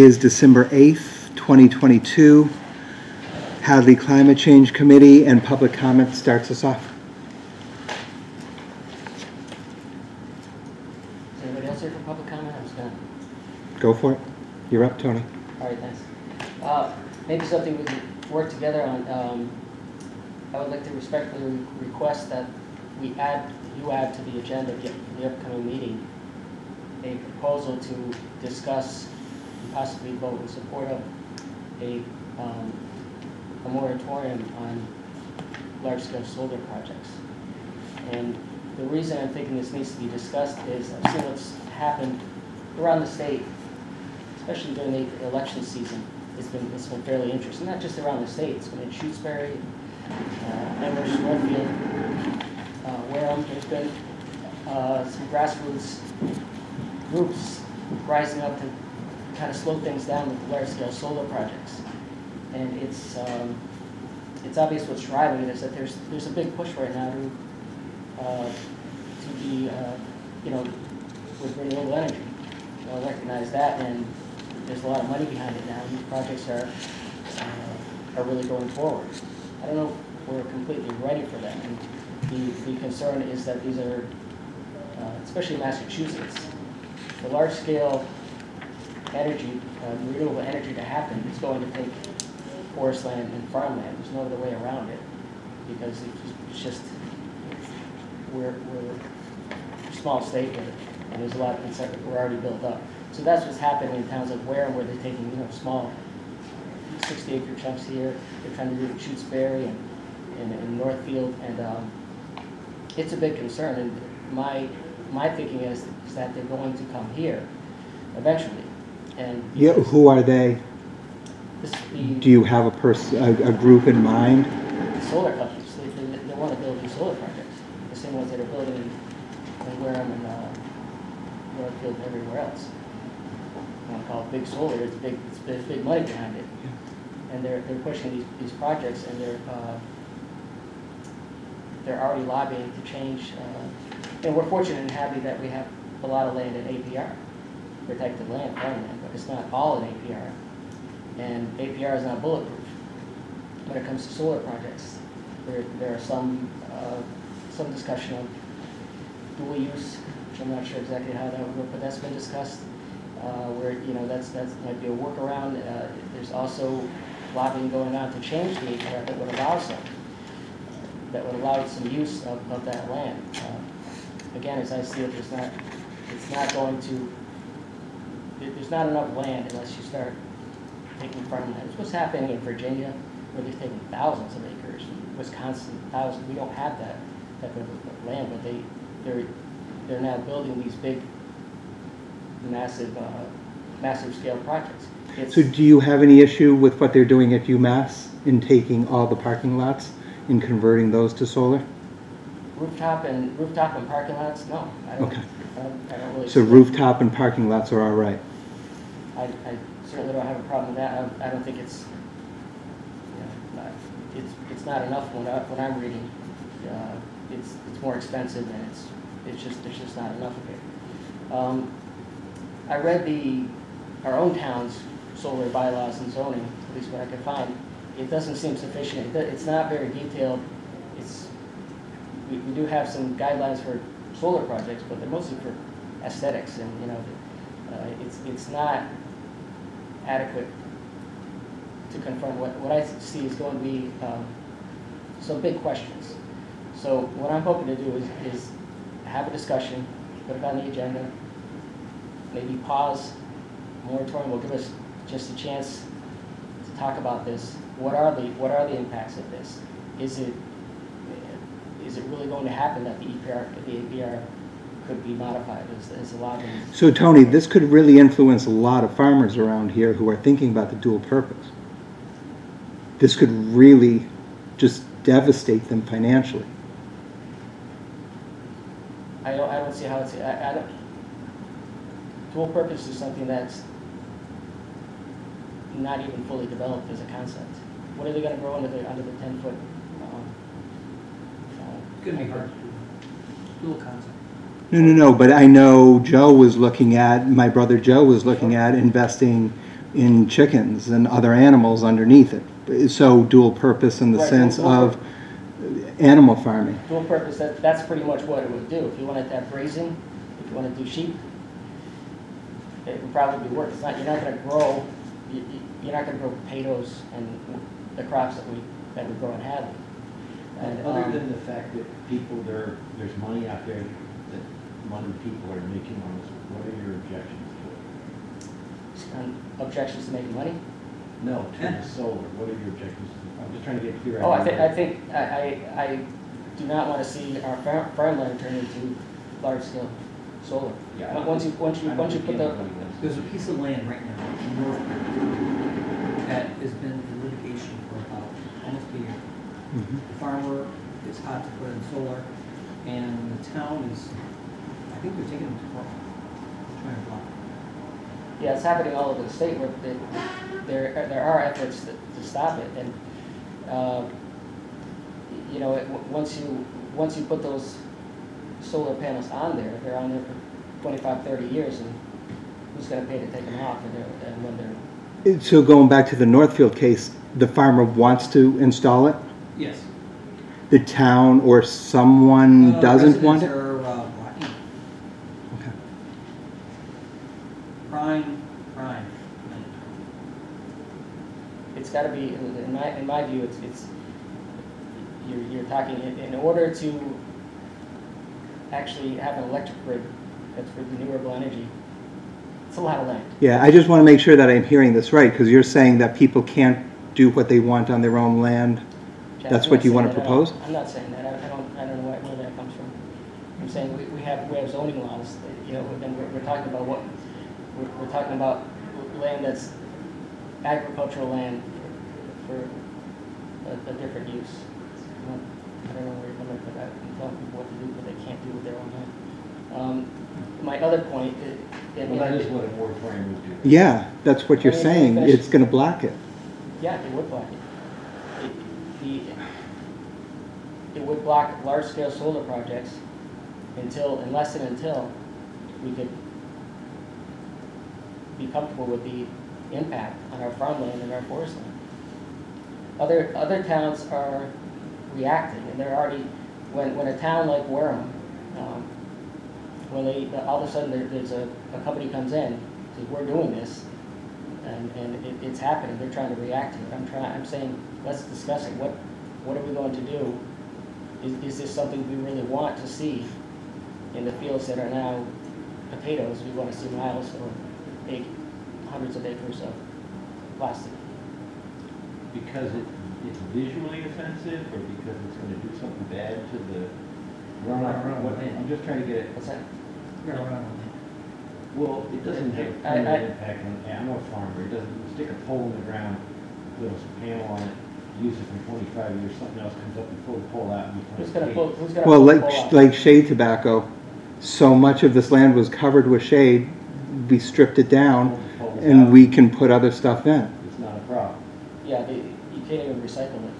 is December 8th, 2022. Hadley Climate Change Committee and public comment starts us off. Is anybody else here for public comment? I'm just gonna, Go for it. You're up, Tony. all right, thanks. Uh, Maybe something we could work together on. Um, I would like to respectfully request that we add, you add to the agenda of the upcoming meeting, a proposal to discuss possibly vote in support of a, um, a moratorium on large-scale solar projects. And the reason I'm thinking this needs to be discussed is I've seen what's happened around the state, especially during the election season. It's been, it's been fairly interesting, not just around the state, it's been in Shutesbury, uh, Northfield, uh, Wareham. There's been uh, some grassroots groups rising up to kind of slow things down with the large-scale solar projects. And it's, um, it's obvious what's driving it is that there's, there's a big push right now to uh, to be, uh, you know, with renewable energy. You know, recognize that, and there's a lot of money behind it now. These projects are, uh, are really going forward. I don't know if we're completely ready for that, and the, the concern is that these are, uh, especially Massachusetts, the large-scale energy, uh, renewable energy to happen is going to take forest land and farmland. There's no other way around it, because it's just- we're, we're a small state it, and there's a lot, it's, like we're already built up. So that's what's happening in towns like Wareham, where they're taking, you know, small, sixty acre chunks here, they're trying to do Shutesbury and, and in Northfield, and, um, it's a big concern, and my, my thinking is, is that they're going to come here eventually, and. Yeah, who are they? This, Do you have a person, a, a group in mind? solar companies, they, they, they wanna build these solar projects, the same ones that are building in, Wareham and, uh, Northfield and everywhere else. I wanna call it big solar, it's big, it's, there's big money behind it. And they're, they're pushing these, these projects and they're, uh, they're already lobbying to change, uh, and we're fortunate and happy that we have a lot of land in APR, protected land, farmland, it's not all in APR. And APR is not bulletproof when it comes to solar projects. There, there are some, uh, some discussion of dual use, which I'm not sure exactly how that would work, but that's been discussed, uh, where, you know, that's, that's, might be a workaround. Uh, There's also lobbying going on to change the APR that would allow some, that would allow some use of, of that land. Uh, Again, as I see it, there's not, it's not going to, there- there's not enough land unless you start taking farmland. It's what's happening in Virginia, where they're taking thousands of acres, Wisconsin, thousands, we don't have that type of land, but they, they're, they're now building these big, massive, uh, massive scale projects. It's- So do you have any issue with what they're doing at UMass in taking all the parking lots and converting those to solar? Rooftop and, rooftop and parking lots, no, I don't, Okay. I don't, I don't really. So rooftop and parking lots are all right? I, I certainly don't have a problem with that, I don't, I don't think it's, you know, not- it's, it's not enough when I, when I'm reading. Uh, It's, it's more expensive and it's, it's just, there's just not enough of it. Um, I read the, our own town's solar bylaws and zoning, at least what I could find. It doesn't seem sufficient, it's not very detailed, it's, we, we do have some guidelines for solar projects, but they're mostly for aesthetics and, you know, uh, it's, it's not adequate to confirm what, what I see is going to be, um, some big questions. So what I'm hoping to do is, is have a discussion, put it on the agenda, maybe pause, moratorium will give us just a chance to talk about this. What are the, what are the impacts of this? Is it, is it really going to happen that the EPR, the APR could be modified as, as a lobbying? So Tony, this could really influence a lot of farmers around here who are thinking about the dual purpose. This could really just devastate them financially. I don't, I don't see how it's, I, I don't, dual purpose is something that's not even fully developed as a concept. What are they gonna grow under the, under the ten foot, um, uh, Could be hard. Dual concept. No, no, no, but I know Joe was looking at, my brother Joe was looking at investing in chickens and other animals underneath it. So dual purpose in the Right, sense dual of animal farming. Dual purpose, that, that's pretty much what it would do. If you wanted to have grazing, if you wanted to do sheep, it would probably work. It's not, you're not gonna grow, you, you- you're not gonna grow potatoes and the crops that we, that we grow in Hadley. And, Other um, than the fact that people, there, there's money out there that money people are making on this, what are your objections to um, Objections to making money? it? No, to the solar, what are your objections? to- I'm just trying to get clear. Oh, I think, I think, I, I, I do not wanna see our farm, farmland turn into large-scale solar. Yeah. Once you, once you, I once you put the, understand what. There's a piece of land right now in North that has been in litigation for about almost a year. Mhm. The farmer is hot to put in solar, and the town is, I think they're taking them to court. Trying to block. Yeah, it's happening all over the state where the- there, there are efforts to, to stop it, and, uh, you know, it- once you, once you put those solar panels on there, they're on there for 25, 30 years, and who's gonna pay to take them off, and and when they're, So going back to the Northfield case, the farmer wants to install it, Yes. the town or someone Uh, doesn't want it? Residents are uh, blocking. Okay. Prime, prime. it's gotta be, in my, in my view, it's, it's, you're, you're talking, in, in order to actually have an electric grid that's for renewable energy, it's a lot of land. Yeah, I just want to make sure that I'm hearing this right, because you're saying that people can't do what they want on their own land. Jack, That's I'm what you at all. propose? I'm not saying that, I I don't, I don't know where where that comes from. I'm saying we, we have, we have zoning laws, that, you know, and we're, we're talking about what, we're, we're talking about land that's agricultural land for a, a different use. I don't I don't know where you're coming from, that, and telling people what to do, what they can't do with their own land. Um, my other point, i- and. Well, that is what a moratorium would do. Yeah, that's what you're I mean, saying, it's going to block it. Yeah, it would block it. It- The, it would block large-scale solar projects until, unless and until we could be comfortable with the impact on our farmland and our forest land. Other, other towns are reacting, and they're already, when, when a town like Wareham, um, when they, all of a sudden, there, there's a, a company comes in, says, we're doing this, and, and it, it's happening, they're trying to react to it. I'm trying, I'm saying, let's discuss it, what, what are we going to do? Is, is this something we really want to see in the fields that are now potatoes? We want to see miles or ac hundreds of acres of plastic. Because it, it's visually offensive, or because it's gonna do something bad to the runoff? Runoff, What- yeah. I'm just trying to get it, What's that? You're gonna run on well, it doesn't have a I- I- permanent impact on, I'm a farmer, it doesn't, stick a pole in the ground, put a panel on it, use it for twenty-five years, something else comes up and pull the pole out and you Who's plant gonna a pull, who's gonna Well, pull like, pole out? like shade tobacco, so much of this land was covered with shade, we stripped it down, Pull the poles and out, we can put other stuff in. It's not a problem. Yeah, you can't even recycle it.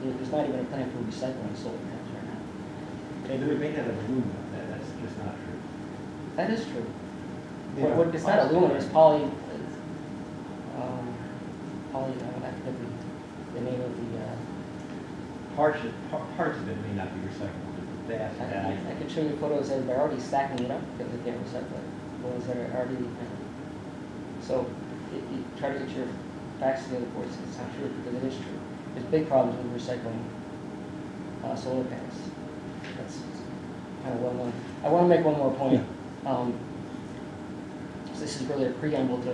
There's not even a plan for recycling solar panels right now. They Maybe- they made out of aluminum, that, that's just not true. That is true. Yeah. What, what, it's not aluminum, it's poly, um, poly, uh, I forget the, the name of the, uh, Parts of, parts of it may not be recyclable, but the vast, I can, I can show you photos that are already stacking it up because they can't recycle it, ones that are already, uh, so, you, you try to get your facts together for it, it's not true, because it is true. There's big problems with recycling, uh, solar panels. That's kind of well known. I want to make one more point. Um, so this is really a preamble to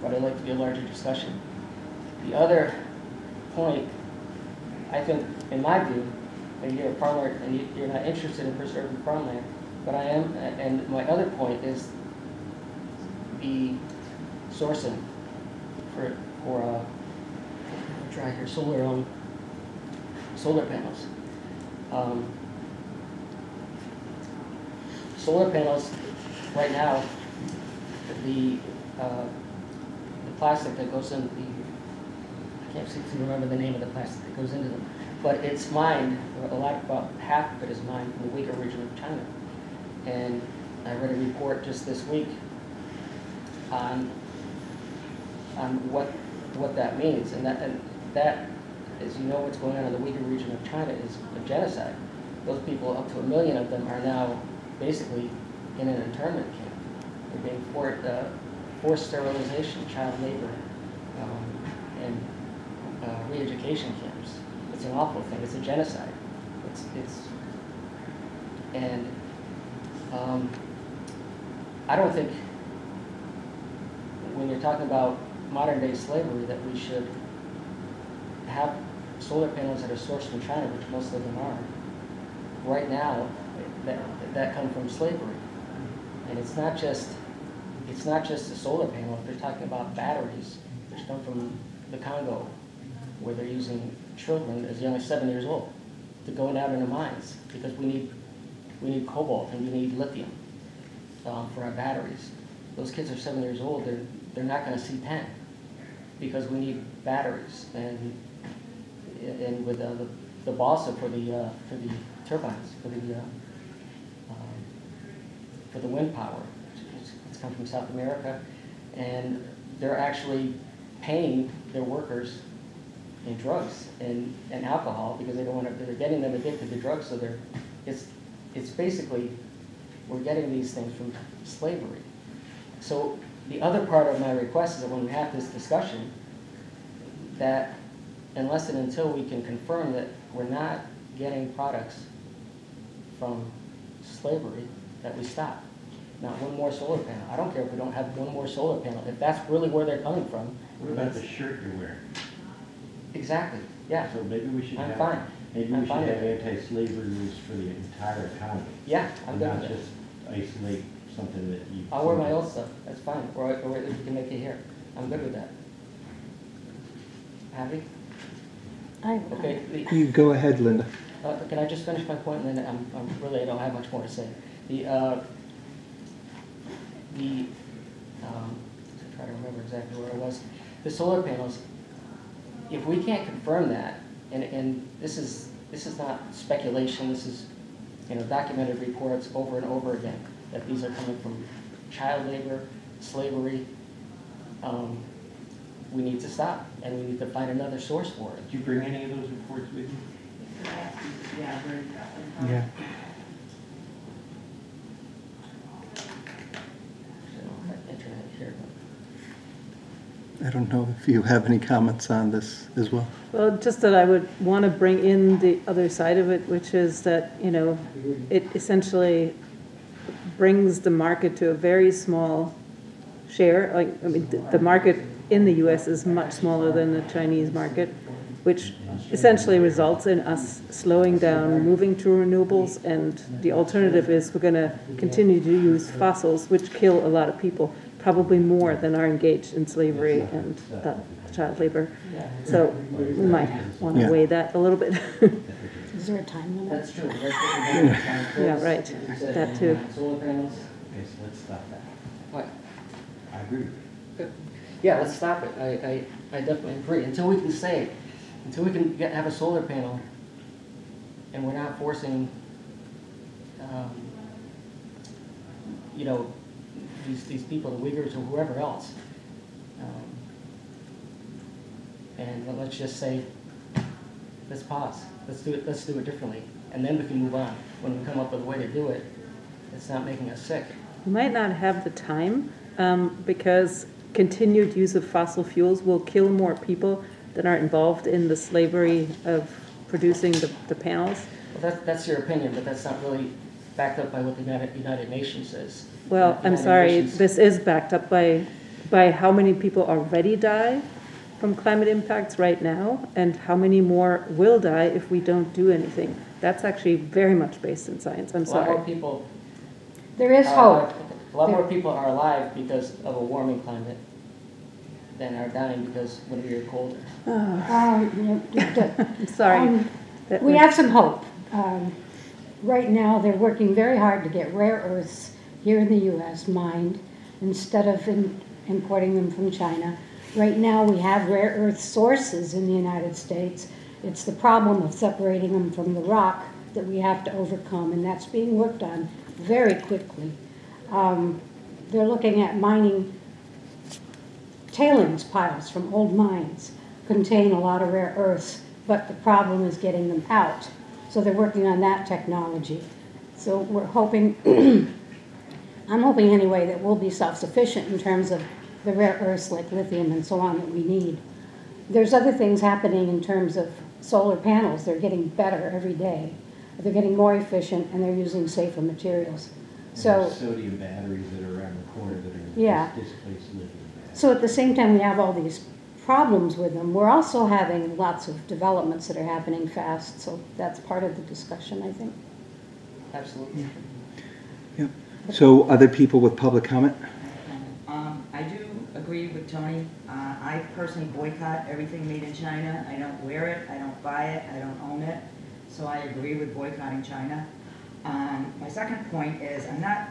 what I'd like to be a larger discussion. The other point, I think, in my view, and you're a farmer and you- you're not interested in preserving farmland, but I am, and my other point is the sourcing for, uh, try here, solar, um, solar panels. Um, Solar panels, right now, the, uh, the plastic that goes in the, I can't seem to remember the name of the plastic that goes into them, but it's mined, a lot, about half of it is mined from the Uyghur region of China. And I read a report just this week on on what, what that means. And that, and that, as you know, what's going on in the Uyghur region of China is a genocide. Those people, up to a million of them, are now basically in an internment camp. They're being forced, uh, forced sterilization, child labor, um, and uh, re-education camps. It's an awful thing. It's a genocide. It's, it's, and um, I don't think when you're talking about modern day slavery that we should have solar panels that are sourced from China, which most of them are. Right now, that, that come from slavery. And it's not just, it's not just a solar panel, they're talking about batteries, which come from the Congo, where they're using children as young as seven years old to go out into mines, because we need, we need cobalt and we need lithium um, for our batteries. Those kids are seven years old, they're, they're not gonna see ten, because we need batteries, and, and with uh, the, the balsa for the, uh, for the turbines, for the, uh, um, for the wind power. It's, it's come from South America, and they're actually paying their workers in drugs and, and alcohol because they don't want to, they're getting them addicted to drugs, so they're, it's, it's basically, we're getting these things from slavery. So the other part of my request is that when we have this discussion, that unless and until we can confirm that we're not getting products from slavery, that we stop. Not one more solar panel. I don't care if we don't have one more solar panel. If that's really where they're coming from. What about the shirt you're wearing? Exactly, yeah. So maybe we should I'm have. fine. Maybe I'm we should fine have with anti-slavery rules for the entire economy. Yeah, I'm And good not with it. just isolate something that you. I'll wear my old stuff, that's fine, or, or if you can make it here. I'm good with that. Happy? I, Okay, the- You go ahead, Linda. Uh, Can I just finish my point, and then I'm, I'm really, I don't have much more to say. The, uh, the, um, to try to remember exactly where I was, the solar panels, if we can't confirm that, and, and this is, this is not speculation, this is, you know, documented reports over and over again, that these are coming from child labor, slavery, um, we need to stop, and we need to find another source for it. Did you bring any of those reports with you? Yeah. I don't have internet here, but- I don't know if you have any comments on this as well. well, just that I would want to bring in the other side of it, which is that, you know, it essentially brings the market to a very small share. Like, I mean, the- the market in the US is much smaller than the Chinese market, which essentially results in us slowing down, moving to renewables, and the alternative is we're going to continue to use fossils, which kill a lot of people, probably more than are engaged in slavery and uh, child labor. So we might want Yeah. to weigh that a little bit. Is there a time limit? That's true. That's what we have. Yeah, right. You said, That too. Solar panels. Okay, so let's stop that. What? I agree with you. Yeah, let's stop it. I, I, I definitely agree. Until we can say, until we can get, have a solar panel and we're not forcing, um, you know, these, these people, the Uyghurs or whoever else. um, And let- let's just say, let's pause. Let's do it, let's do it differently. And then we can move on. When we come up with a way to do it, it's not making us sick. We might not have the time um, because continued use of fossil fuels will kill more people that are involved in the slavery of producing the, the panels. Well, that, that's your opinion, but that's not really backed up by what the United, United Nations says. Well, I'm sorry, Nations- this is backed up by, by how many people already die from climate impacts right now and how many more will die if we don't do anything. That's actually very much based in science. I'm A lot more sorry. people. There is are hope. alive- A lot more people are alive because of a warming climate than are dying because when we are colder. Um, you know, the- I'm sorry. um, that We was- have some hope. Um, Right now, they're working very hard to get rare earths here in the US mined instead of in- importing them from China. Right now, we have rare earth sources in the United States. It's the problem of separating them from the rock that we have to overcome, and that's being worked on very quickly. Um, They're looking at mining tailings piles from old mines contain a lot of rare earths, but the problem is getting them out. So they're working on that technology. So we're hoping, I'm hoping anyway that we'll be self-sufficient in terms of the rare earths like lithium and so on that we need. There's other things happening in terms of solar panels. They're getting better every day. They're getting more efficient and they're using safer materials. And So, Sodium batteries that are around the corner that are Yeah. dis- displaced lithium batteries. so at the same time we have all these problems with them, we're also having lots of developments that are happening fast. So that's part of the discussion, I think. Absolutely. Yep. So other people with public comment? Um, I do agree with Tony. Uh, I personally boycott everything made in China. I don't wear it, I don't buy it, I don't own it. So I agree with boycotting China. Um, my second point is, I'm not,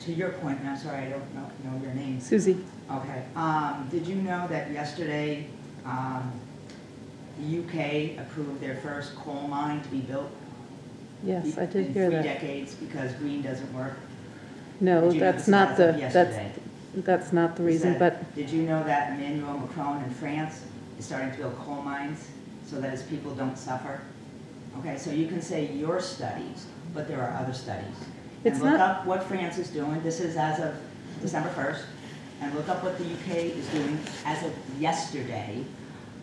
to your point, and I'm sorry, I don't know, know your name. Susie, Okay, um, did you know that yesterday, um, the UK approved their first coal mine to be built? yes, I did In hear three that. decades because green doesn't work? No, Did you that's not as the, of that's, yesterday? that's not the reason, but, Did you know that Emmanuel Macron in France is starting to build coal mines so that his people don't suffer? Okay, so you can say your studies, but there are other studies. It's And look not- up what France is doing, this is as of December first, and look up what the UK is doing as of yesterday.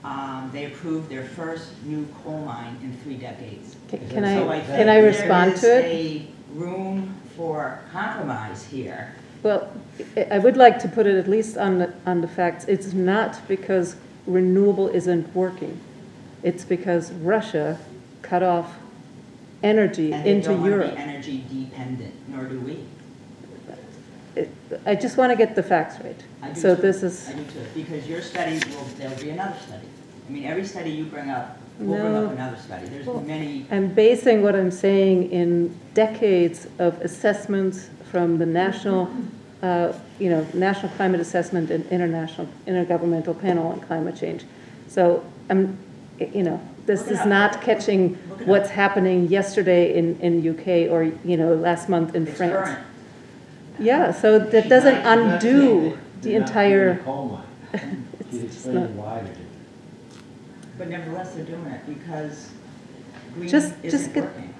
Um, they approved their first new coal mine in three decades. Ca- can So I, think can I respond to it? There is a room for compromise here. Well, I- I would like to put it at least on the, on the facts. It's not because renewable isn't working. It's because Russia cut off energy And they into don't want to Europe. be energy dependent, nor do we. It- I just want to get the facts right. I do So too. this is, I do too, because your study will, there'll be another study. I mean, every study you bring up, we'll bring No. up another study. There's Well, many, I'm basing what I'm saying in decades of assessments from the national, uh, you know, National Climate Assessment and International Intergovernmental Panel on Climate Change. So I'm, you know, this Look it is up. not catching Look it up. what's happening yesterday in, in UK or, you know, last month in it's France. current. Yeah, so that doesn't She's not saying undo the entire, doing a coal mine. She's it's just not, why they're doing it. But nevertheless, they're doing it because green Just- just isn't get- working.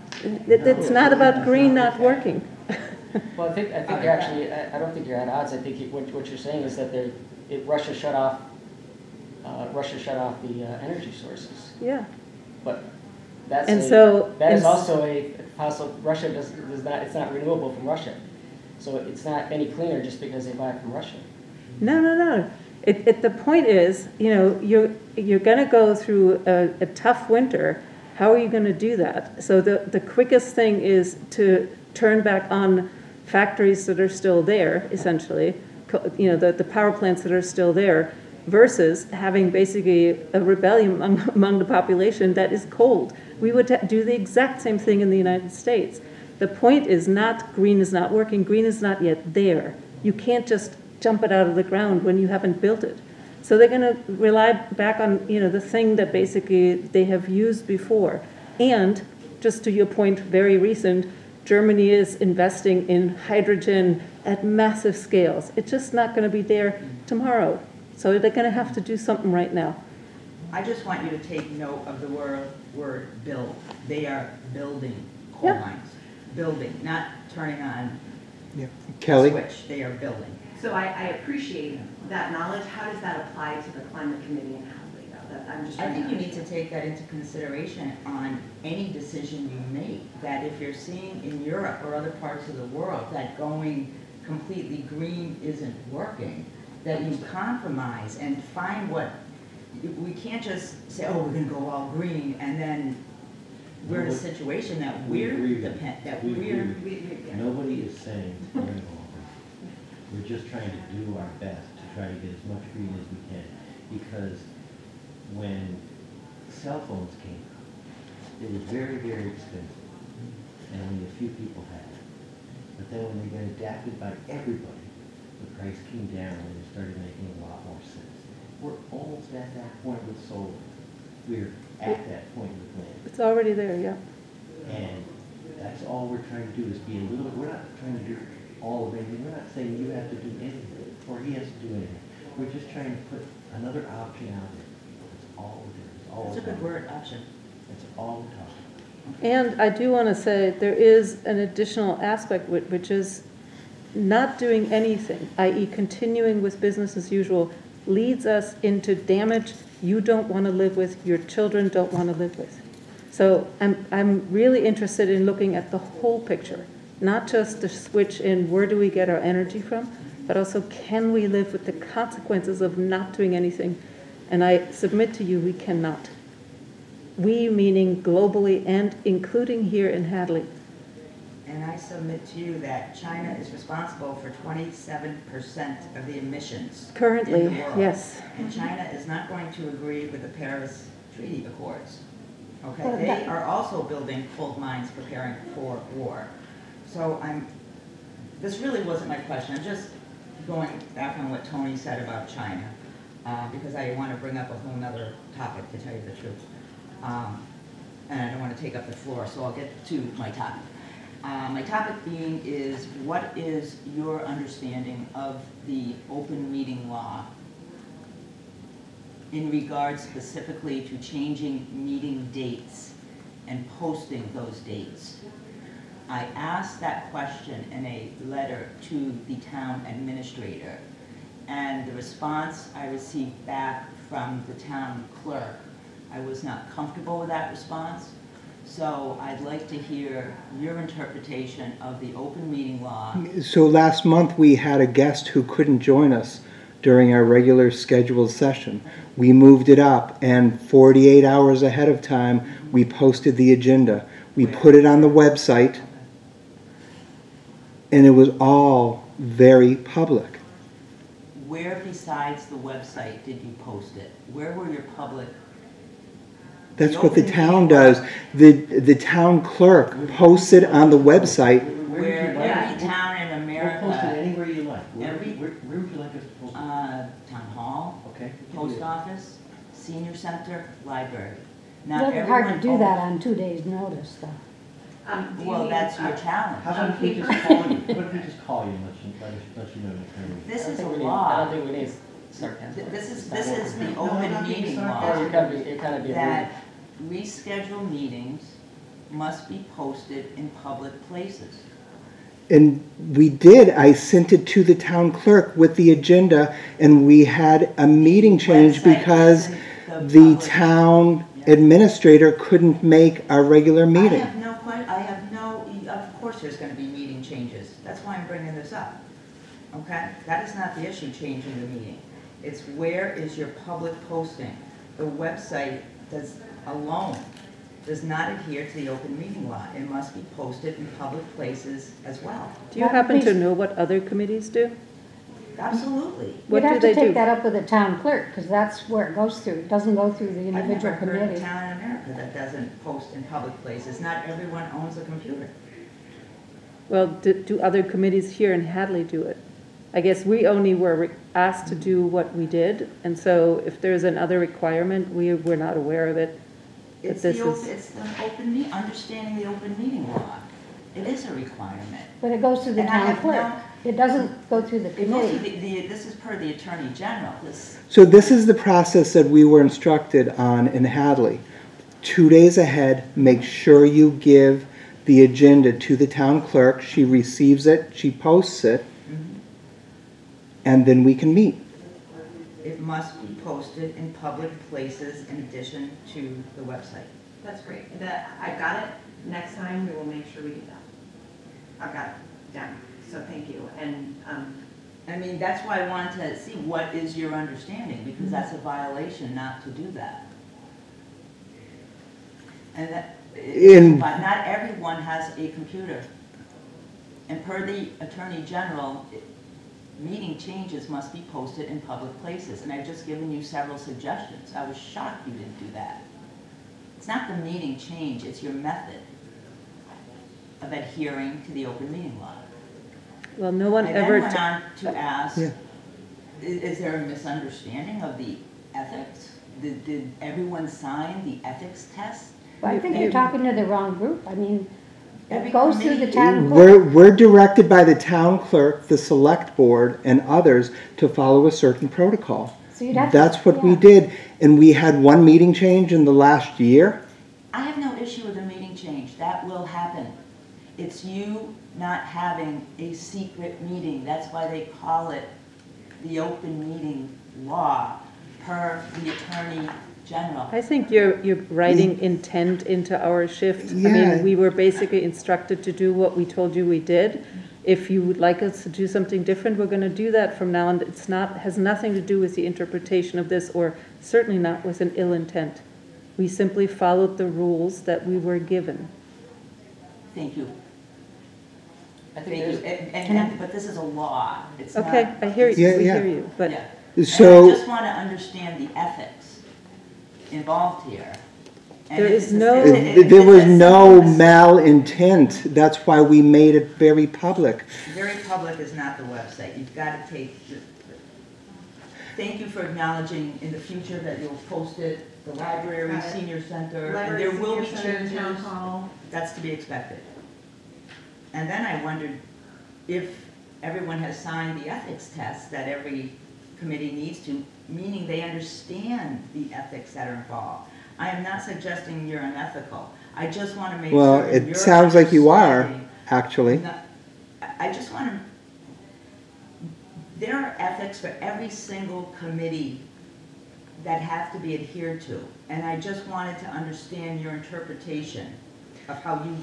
it- it's not about green not working. Well, I think, I think you're actually, I, I don't think you're at odds. I think you- what, what you're saying is that they're, it, Russia shut off, uh, Russia shut off the, uh, energy sources. Yeah, But that's And a- so- That is and s- also a possible, Russia does, does not, it's not renewable from Russia. So it's not any cleaner just because they buy it from Russia. No, no, no. It, it, the point is, you know, you're, you're gonna go through a, a tough winter. How are you gonna do that? So the, the quickest thing is to turn back on factories that are still there, essentially, you know, the, the power plants that are still there, versus having basically a rebellion among, among the population that is cold. We would do the exact same thing in the United States. The point is not green is not working, green is not yet there. You can't just jump it out of the ground when you haven't built it. So they're gonna rely back on, you know, the thing that basically they have used before. And, just to your point, very recent, Germany is investing in hydrogen at massive scales. It's just not gonna be there tomorrow. So they're gonna have to do something right now. I just want you to take note of the word, word build. They are building coal Yeah. mines. Building, not turning on Yeah. Kelly? switch. They are building. So I, I appreciate that knowledge. How does that apply to the climate committee and Hadley though? That, I'm just I trying to think you need to understand. take that into consideration on any decision you make, that if you're seeing in Europe or other parts of the world that going completely green isn't working, that you compromise and find what, we can't just say, oh, we're gonna go all green, and then we're in a situation that We we're agree depend, that we we're. with We- we- yeah. Nobody is saying we're going over. We're just trying to do our best to try to get as much green as we can. Because when cell phones came out, it was very, very expensive. And only a few people had it. But then when they got adapted by everybody, the price came down and it started making a lot more sense. We're almost at that point with solar. We're at that point with wind. It's already there, yeah. And that's all we're trying to do is be a little, we're not trying to do all of anything. We're not saying you have to do anything or he has to do anything. We're just trying to put another option out there. That's all it is, That's all That's a good word, option. about. That's all we're talking And I do want to say, there is an additional aspect, which is not doing anything, i.e. continuing with business as usual, leads us into damage you don't want to live with, your children don't want to live with. So I'm, I'm really interested in looking at the whole picture, not just the switch in where do we get our energy from, but also can we live with the consequences of not doing anything? And I submit to you, we cannot. We meaning globally and including here in Hadley. And I submit to you that China is responsible for twenty-seven percent of the emissions. Currently, in the world. yes. And China is not going to agree with the Paris Treaty Accords. Okay, Well, they that- are also building coal mines preparing for war. So I'm, this really wasn't my question, I'm just going back on what Tony said about China, uh, because I want to bring up a whole nother topic, to tell you the truth. Um, And I don't want to take up the floor, so I'll get to my topic. Uh, My topic being is, what is your understanding of the open meeting law in regards specifically to changing meeting dates and posting those dates. I asked that question in a letter to the town administrator, and the response I received back from the town clerk, I was not comfortable with that response. So I'd like to hear your interpretation of the open meeting law. So last month, we had a guest who couldn't join us during our regular scheduled session. We moved it up, and 48 hours ahead of time, we posted the agenda. We put it on the website, and it was all very public. Where besides the website did you post it? Where were your public That's what the town does. The, the town clerk posts it on the website. about. Where would you like every it? town in We'll post it America, anywhere you like. Where, every- where, where would you like us to post it? uh, town hall, Okay? we can do post that. office, senior center, library. It's Not really hard to everyone do that on two days' notice, though. Um, do you Well, need- that's your uh, challenge. How about if we just call you? What if we just call you and let you, let us, let you know the time? This I don't is a think we need- I law. don't think we need sarcasm. Th- This is, It's this not is working. the No, I'm open not being meeting Or sarcastic. law. you kind of, you kind of be rude. That rescheduled meetings must be posted in public places. And we did, I sent it to the town clerk with the agenda, and we had a meeting change Website because isn't the public- town administrator couldn't make our regular meeting. I meeting. have no que, I have no, of course there's gonna be meeting changes. That's why I'm bringing this up. Okay? That is not the issue, changing the meeting. It's where is your public posting? The website does, alone, does not adhere to the open meeting law. It must be posted in public places as well. Do you That happen to makes- know what other committees do? Absolutely. What You'd do have they to take do? that up with the town clerk, because that's where it goes through. It doesn't go through the I've individual never heard of a committee. town in America that doesn't post in public places. Not everyone owns a computer. Well, do, do other committees here in Hadley do it? I guess we only were re- asked to do what we did, and so if there's another requirement, we were not aware of it. But It's this the, op- is- it's the open me, understanding the open meeting law. It is a requirement. But it goes through the And I town have clerk. no- It doesn't go through the It goes to committee. the, the, this is per the Attorney General, this, So this is the process that we were instructed on in Hadley. Two days ahead, make sure you give the agenda to the town clerk. She receives it, she posts it, mm-hmm. and then we can meet. it must be posted in public places in addition to the website. That's great. That, I got it. Next time, we will make sure we do that. I've got it down, so thank you. And, um, I mean, that's why I wanted to see what is your understanding, because that's a violation not to do that. And that, In- but not everyone has a computer. And per the Attorney General, it- meeting changes must be posted in public places, and I've just given you several suggestions. I was shocked you didn't do that. It's not the meeting change, it's your method of adhering to the open meeting law. Well, no one I ever, then went on to uh, ask, Yeah. i- is there a misunderstanding of the ethics? Did, did everyone sign the ethics test? But I think you're talking to the wrong group. I mean, Every It goes through the committee- town We're, clerk. we're directed by the town clerk, the select board, and others to follow a certain protocol. So you'd have to- That's what we yeah. did, and we had one meeting change in the last year. I have no issue with a meeting change, that will happen. It's you not having a secret meeting, that's why they call it the open meeting law per the Attorney General. I think you're, you're writing mm. intent into our shift. I mean, we were basically instructed to do what we told you we did. If you would like us to do something different, we're gonna do that from now on. It's not, has nothing to do with the interpretation of this, or certainly not with an ill intent. We simply followed the rules that we were given. Thank you, I think thank you, there's, and, and, and- but this is a law, it's not. Okay, I hear you, Yeah, we yeah. hear you, but. Yeah. And I just want to understand the ethics involved here. And There it's no- if it- it- if there was a no simple- malintent, that's why we made it very public. Very public is not the website, you've got to take, the- thank you for acknowledging in the future that you'll post it, the library, Got it. senior center, and Library, there will be changes. town hall. That's to be expected. And then I wondered if everyone has signed the ethics test that every committee needs to, meaning they understand the ethics that are involved. I am not suggesting you're unethical, I just want to make Well, sure it you're sounds like you are, actually. not- I just want to, there are ethics for every single committee that have to be adhered to. And I just wanted to understand your interpretation of how you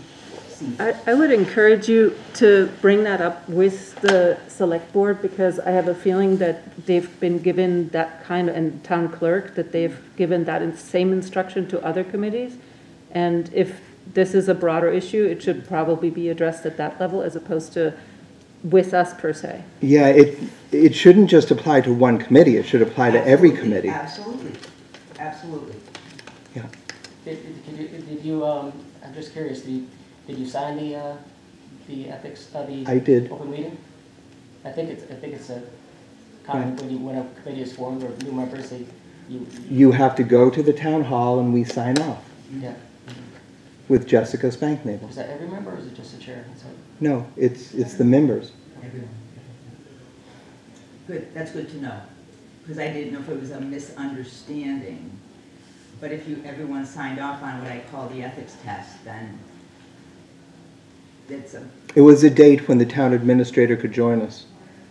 see it. I, I would encourage you to bring that up with the select board, because I have a feeling that they've been given that kind of, and town clerk, that they've given that in- same instruction to other committees. And if this is a broader issue, it should probably be addressed at that level as opposed to with us per se. Yeah, it, it shouldn't just apply to one committee, it should apply to every Absolutely, committee. Absolutely, absolutely. Yeah. Did, did- could you, did you, um, I'm just curious, did you, did you sign the, uh, the ethics, uh, the? I did. Open meeting? I think it's, I think it's a common, when you, when a committee is formed or new members, they, you, You have to go to the town hall and we sign off yeah. with Jessica Spanknebel. Is that every member or is it just the chair? Is that- No, it's, it's the members. Everyone. Good, that's good to know, because I didn't know if it was a misunderstanding. But if you, everyone signed off on what I call the ethics test, then it's a, It was a date when the town administrator could join us.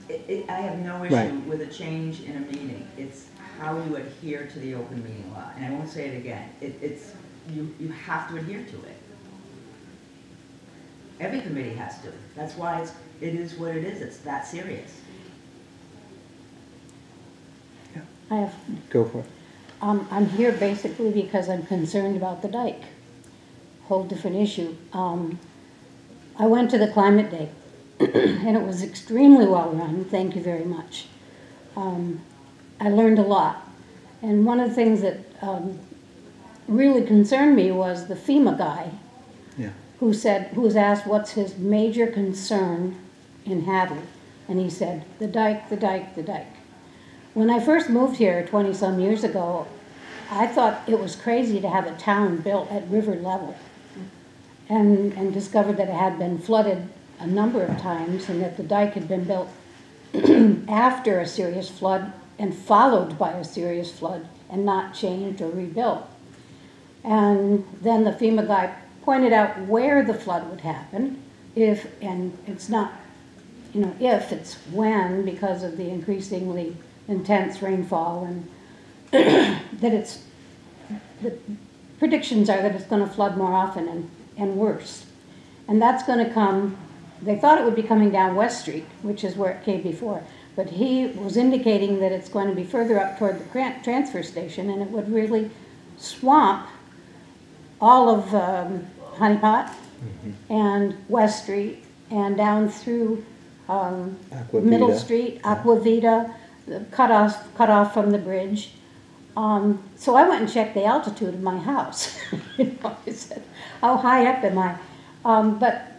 it, it, I have no Right. issue with a change in a meeting. It's how you adhere to the open meeting law, and I won't say it again. It, it's, you, you have to adhere to it. Every committee has to. That's why it's, it is what it is. It's that serious. I have, Go for it. Um, I'm here basically because I'm concerned about the dike. Whole different issue. Um, I went to the climate day and it was extremely well run, thank you very much. Um, I learned a lot. And one of the things that, um, really concerned me was the FEMA guy Yeah. who said, who was asked what's his major concern in Hadley. And he said, the dike, the dike, the dike. When I first moved here twenty-some years ago, I thought it was crazy to have a town built at river level. And, and discovered that it had been flooded a number of times and that the dike had been built after a serious flood and followed by a serious flood and not changed or rebuilt. And then the FEMA guy pointed out where the flood would happen if, and it's not, you know, if, it's when, because of the increasingly intense rainfall and that it's, the predictions are that it's gonna flood more often and, and worse. And that's gonna come, they thought it would be coming down West Street, which is where it came before. But he was indicating that it's going to be further up toward the tran- transfer station and it would really swamp all of um, Honey Pot and West Street and down through um, Middle Street, Aquavita, cut off, cut off from the bridge. Um, so I went and checked the altitude of my house. You know, I said, how high up am I? Um, but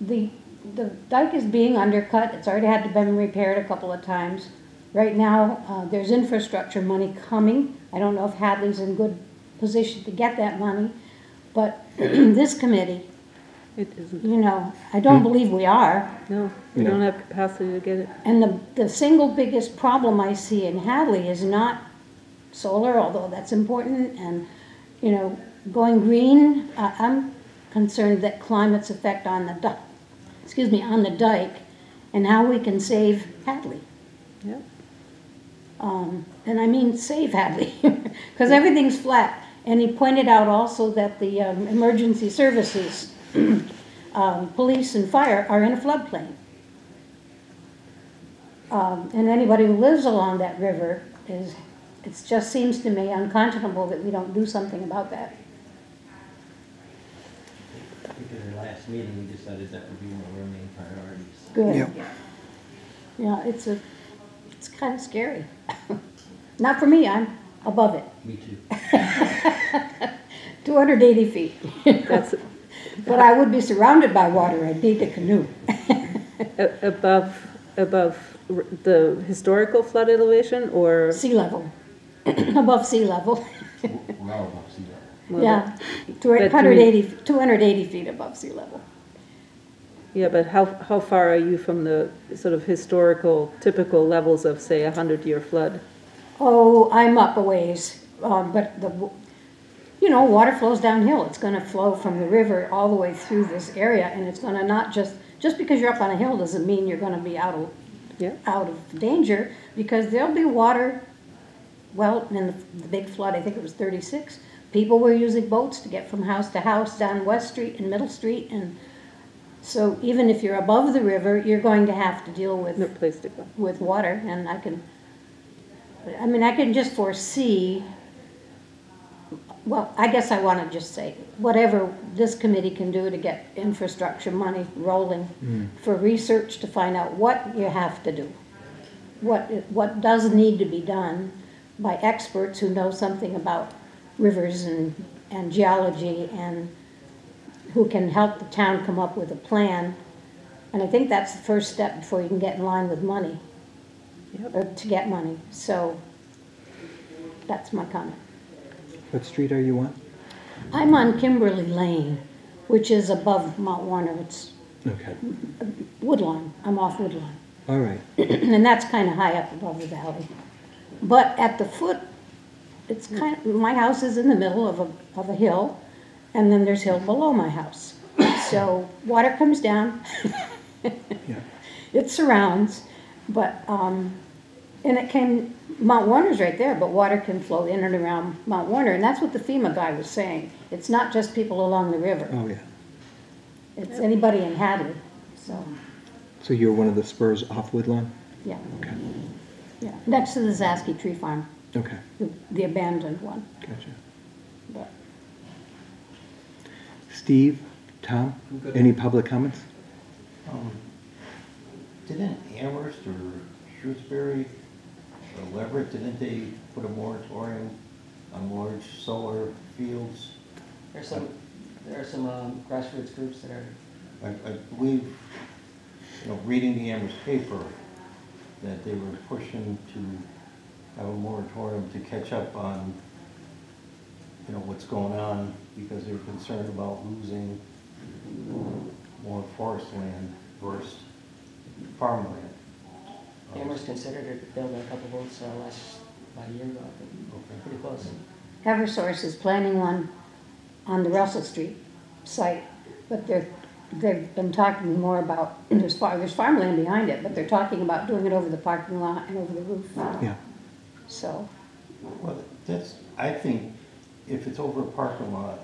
the, the dike is being undercut, it's already had to been repaired a couple of times. Right now, uh, there's infrastructure money coming. I don't know if Hadley's in good position to get that money. But this committee It isn't, You know, I don't believe we are. no, we No. don't have capacity to get it. And the, the single biggest problem I see in Hadley is not solar, although that's important, and, you know, going green, I, I'm concerned that climate's effect on the di- excuse me, on the dike, and how we can save Hadley. Yep. Um, and I mean save Hadley, because everything's flat. And he pointed out also that the, um, emergency services, um, police and fire are in a floodplain. Um, and anybody who lives along that river is, it just seems to me unconscionable that we don't do something about that. I think at our last meeting, we decided that would be one of our main priorities. Good. Yeah. Yeah, it's a, it's kind of scary. Not for me, I'm above it, Me too. two hundred eighty feet. That's But I would be surrounded by water, I'd need a canoe. above, above the historical flood elevation or? Sea level, above sea level, Well above sea level. well, yeah. But Two do hundred we- eighty, two hundred eighty feet above sea level. Yeah, but how, how far are you from the sort of historical, typical levels of, say, a hundred-year flood? Oh, I'm up a ways, um, but the, w- you know, water flows downhill. It's gonna flow from the river all the way through this area, and it's gonna not just, just because you're up on a hill doesn't mean you're gonna be out of, Yeah. out of danger, because there'll be water, well, in the, the big flood, I think it was thirty-six, people were using boats to get from house to house down West Street and Middle Street, and so even if you're above the river, you're going to have to deal with No place to go. with water, and I can, I mean, I can just foresee, well, I guess I want to just say, whatever this committee can do to get infrastructure money rolling mm. for research to find out what you have to do, what, what does need to be done by experts who know something about rivers and, and geology and who can help the town come up with a plan. And I think that's the first step before you can get in line with money, Yep. or to get money. So that's my comment. What street are you on? I'm on Kimberly Lane, which is above Mount Warner. It's Okay, Woodlawn. I'm off Woodlawn. all right. And that's kind of high up above the valley. But at the foot, it's kind of, my house is in the middle of a, of a hill, and then there's hill below my house. So water comes down. Yeah. It surrounds, but, um, and it came, Mount Warner's right there, but water can flow in and around Mount Warner, and that's what the FEMA guy was saying. It's not just people along the river, Oh, yeah. it's anybody in Hadley, so, So you're one of the spurs off Woodlawn? yeah, Okay, yeah. Next to the Zaski Tree Farm, okay, the- the abandoned one, gotcha. but. Steve, Tom, I'm good. any public comments? Um, Didn't Amherst or Shutesbury or Leverett, didn't they put a moratorium on large solar fields? There's some, there are some um, grassroots groups that are, I, I believe, you know, reading the Amherst paper, that they were pushing to have a moratorium to catch up on, you know, what's going on, because they were concerned about losing more forest land versus farmland. Um, Amherst considered it, building a couple boats uh, last, about a year ago, I think, Okay. pretty close. Eversource is planning one on the Russell Street site, but they're, they've been talking more about, there's far, there's farmland behind it, but they're talking about doing it over the parking lot and over the roof, Yeah, so. Well, that's, I think, if it's over a parking lot,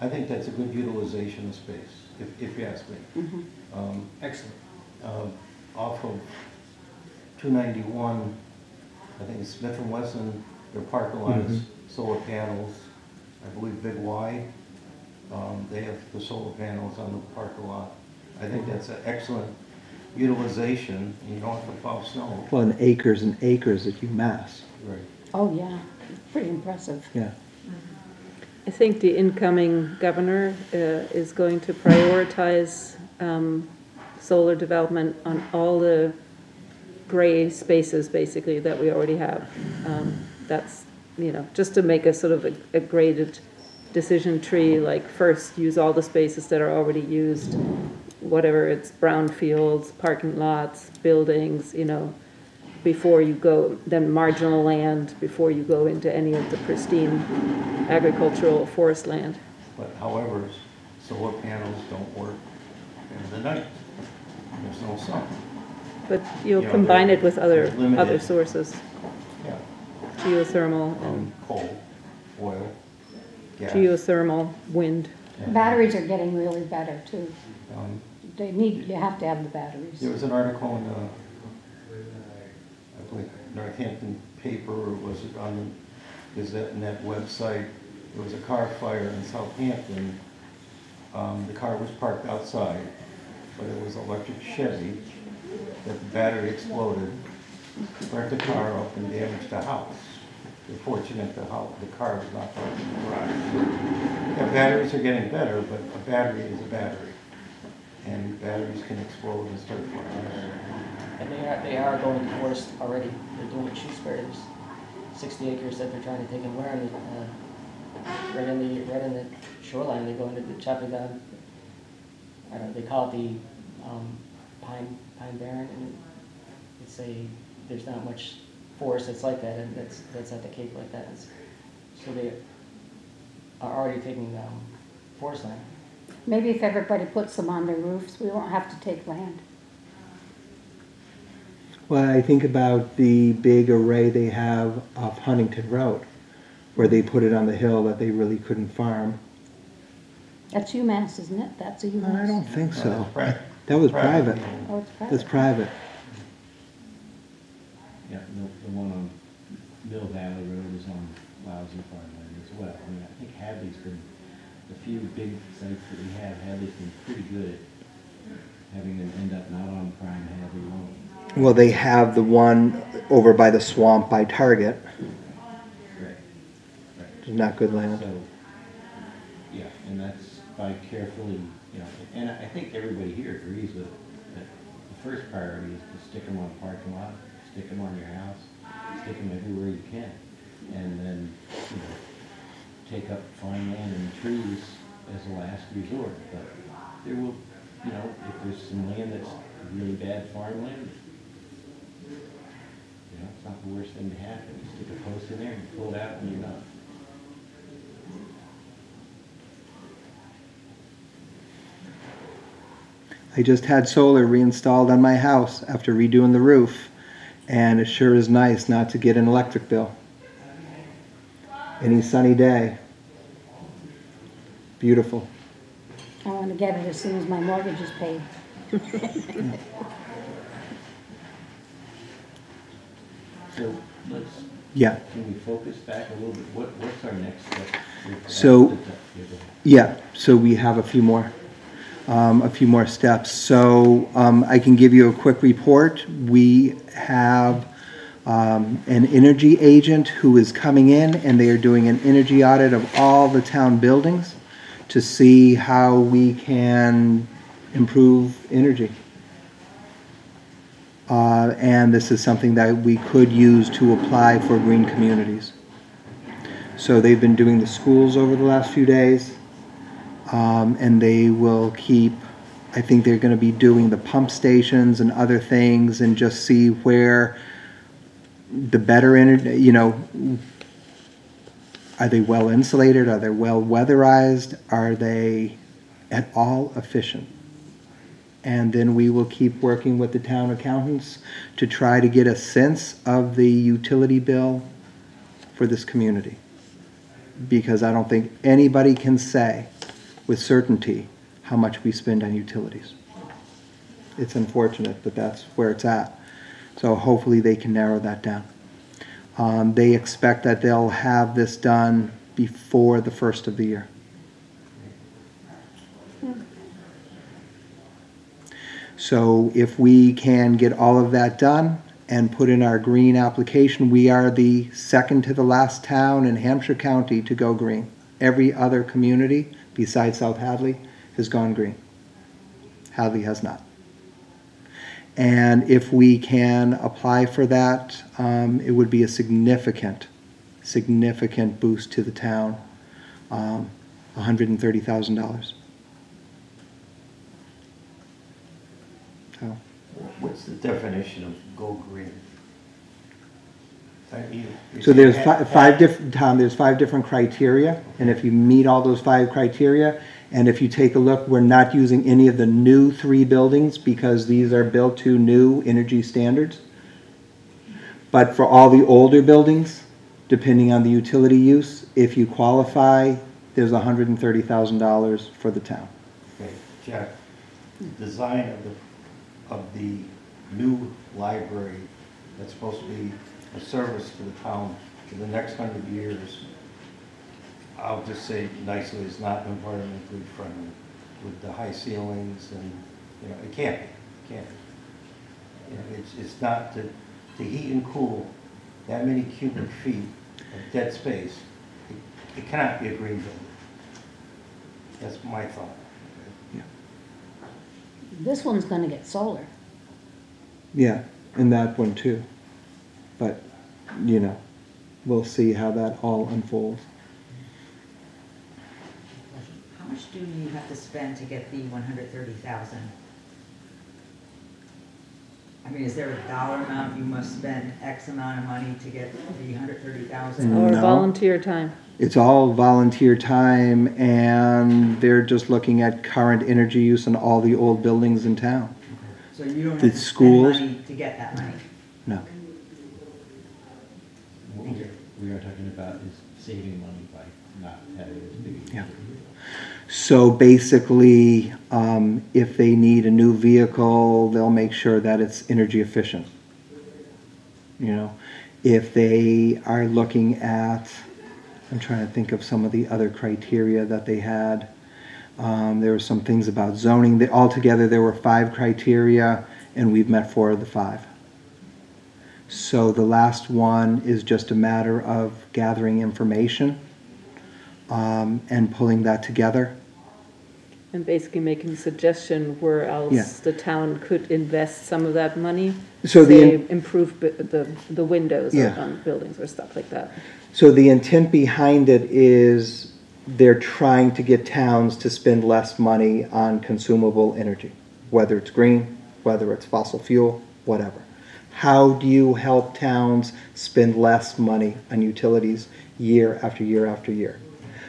I think that's a good utilization of space, if, if you ask me. Um, Excellent. uh, Off of two ninety-one, I think it's Smith and Wesson, their parking lot is solar panels. I believe Big Y, um, they have the solar panels on the parking lot. I think that's an excellent utilization, you don't have to plow snow. well, and acres and acres at UMass, Right. Oh, yeah, pretty impressive. yeah. I think the incoming governor uh, is going to prioritize um, solar development on all the gray spaces, basically, that we already have. Um, That's, you know, just to make a sort of a- a graded decision tree, like first use all the spaces that are already used, whatever it's brown fields, parking lots, buildings, you know, before you go, then marginal land, before you go into any of the pristine agricultural forest land. But however, solar panels don't work in the night. There's no sun. But you'll Yeah, combine they're- it with other, they're limited. other sources, Yeah. geothermal and Um, coal, oil, gas. geothermal, wind. and, Batteries are getting really better too. um, They need, you have to have the batteries. There was an article in the, I believe, Northampton paper, or was it on the Gazette Net website? There was a car fire in Southampton. Um, the car was parked outside, but it was an electric Chevy, that the battery exploded, burnt the car up and damaged the house. We're fortunate the house, the car was not parked in the garage. Batteries are getting better, but a battery is a battery. And batteries can explode and start fires. And they are, they are going to forest already, they're doing Shutesbury, there's sixty acres that they're trying to take in where, the, uh, right in the, right in the shoreline, they're going to be chopping I don't know, they call it the, um, pine, pine barren, and it's a, there's not much forest that's like that, and that's, that's at the Cape like that, It's- so they are already taking, um, forest land. Maybe if everybody puts them on their roofs, we won't have to take land. Well, I think about the big array they have off Huntington Road, where they put it on the hill that they really couldn't farm. That's UMass, isn't it? That's a UMass. I don't think so. Pri- That was private. Oh, it's That's private. private. Yeah, the, the one on Mill Valley Road is on lousy farmland as well. I mean, I think Hadley's been, the few big sites that we have, Hadley's been pretty good at having them end up not on prime Hadley loam. Well, they have the one over by the swamp by Target. Right. Right. It's not good land. So, yeah, and that's by carefully, you know, and I think everybody here agrees with that the first priority is to stick them on parking lot, stick them on your house, stick them everywhere you can. And then, you know, take up farmland and trees as a last resort. But there will, you know, if there's some land that's really bad farmland, you know, it's not the worst thing to happen. You stick a post in there and pull it out and you're done. I just had solar reinstalled on my house after redoing the roof, and it sure is nice not to get an electric bill. Any sunny day. Beautiful. I want to get it as soon as my mortgage is paid. So let's, Yeah. can we focus back a little bit? What, what's our next step? So- Yeah. Yeah, so we have a few more, um, a few more steps. So, um, I can give you a quick report. We have, um, an energy agent who is coming in and they are doing an energy audit of all the town buildings to see how we can improve energy. Uh, and this is something that we could use to apply for green communities. So they've been doing the schools over the last few days. Um, and they will keep, I think they're gonna be doing the pump stations and other things and just see where the better energy, you know, are they well insulated? Are they well weatherized? Are they at all efficient? And then we will keep working with the town accountants to try to get a sense of the utility bill for this community. Because I don't think anybody can say with certainty how much we spend on utilities. It's unfortunate, but that's where it's at. So hopefully they can narrow that down. Um, they expect that they'll have this done before the first of the year. So if we can get all of that done and put in our green application, we are the second to the last town in Hampshire County to go green. Every other community besides South Hadley has gone green. Hadley has not. And if we can apply for that, um, it would be a significant, significant boost to the town um, $130,000. So, What's the definition of go green? Are you- you're so there's saying fi- five different, Tom, there's five different criteria, and if you meet all those five criteria, and if you take a look, we're not using any of the new three buildings because these are built to new energy standards. But for all the older buildings, depending on the utility use, if you qualify, there's hundred and thirty thousand dollars for the town. Okay, Jack, design of the, of the new library that's supposed to be a service to the town for the next hundred years, I'll just say nicely, is not environmentally friendly with the high ceilings and, you know, it can't be, it can't be. You know, it's, it's not to, to heat and cool that many cubic feet of dead space, it, it cannot be a green building. That's my thought. Yeah. This one's gonna get solar. Yeah, and that one too. But, you know, we'll see how that all unfolds. How much do you have to spend to get the one hundred thirty thousand? I mean, is there a dollar amount you must spend X amount of money to get the hundred thirty thousand? Or No. volunteer time. It's all volunteer time and they're just looking at current energy use in all the old buildings in town. So you don't The have to spend schools? money to get that money? No. What we are, talking about is saving money by not having this big. Yeah. So basically, um, if they need a new vehicle, they'll make sure that it's energy efficient. You know, if they are looking at, I'm trying to think of some of the other criteria that they had. Um, there were some things about zoning, They- altogether there were five criteria, and we've met four of the five. So the last one is just a matter of gathering information um, and pulling that together. And basically making a suggestion where Yeah. else the town could invest some of that money. So the- Say, improve bu- the, the windows Yeah. on buildings or stuff like that. So the intent behind it is they're trying to get towns to spend less money on consumable energy, whether it's green, whether it's fossil fuel, whatever. How do you help towns spend less money on utilities year after year after year?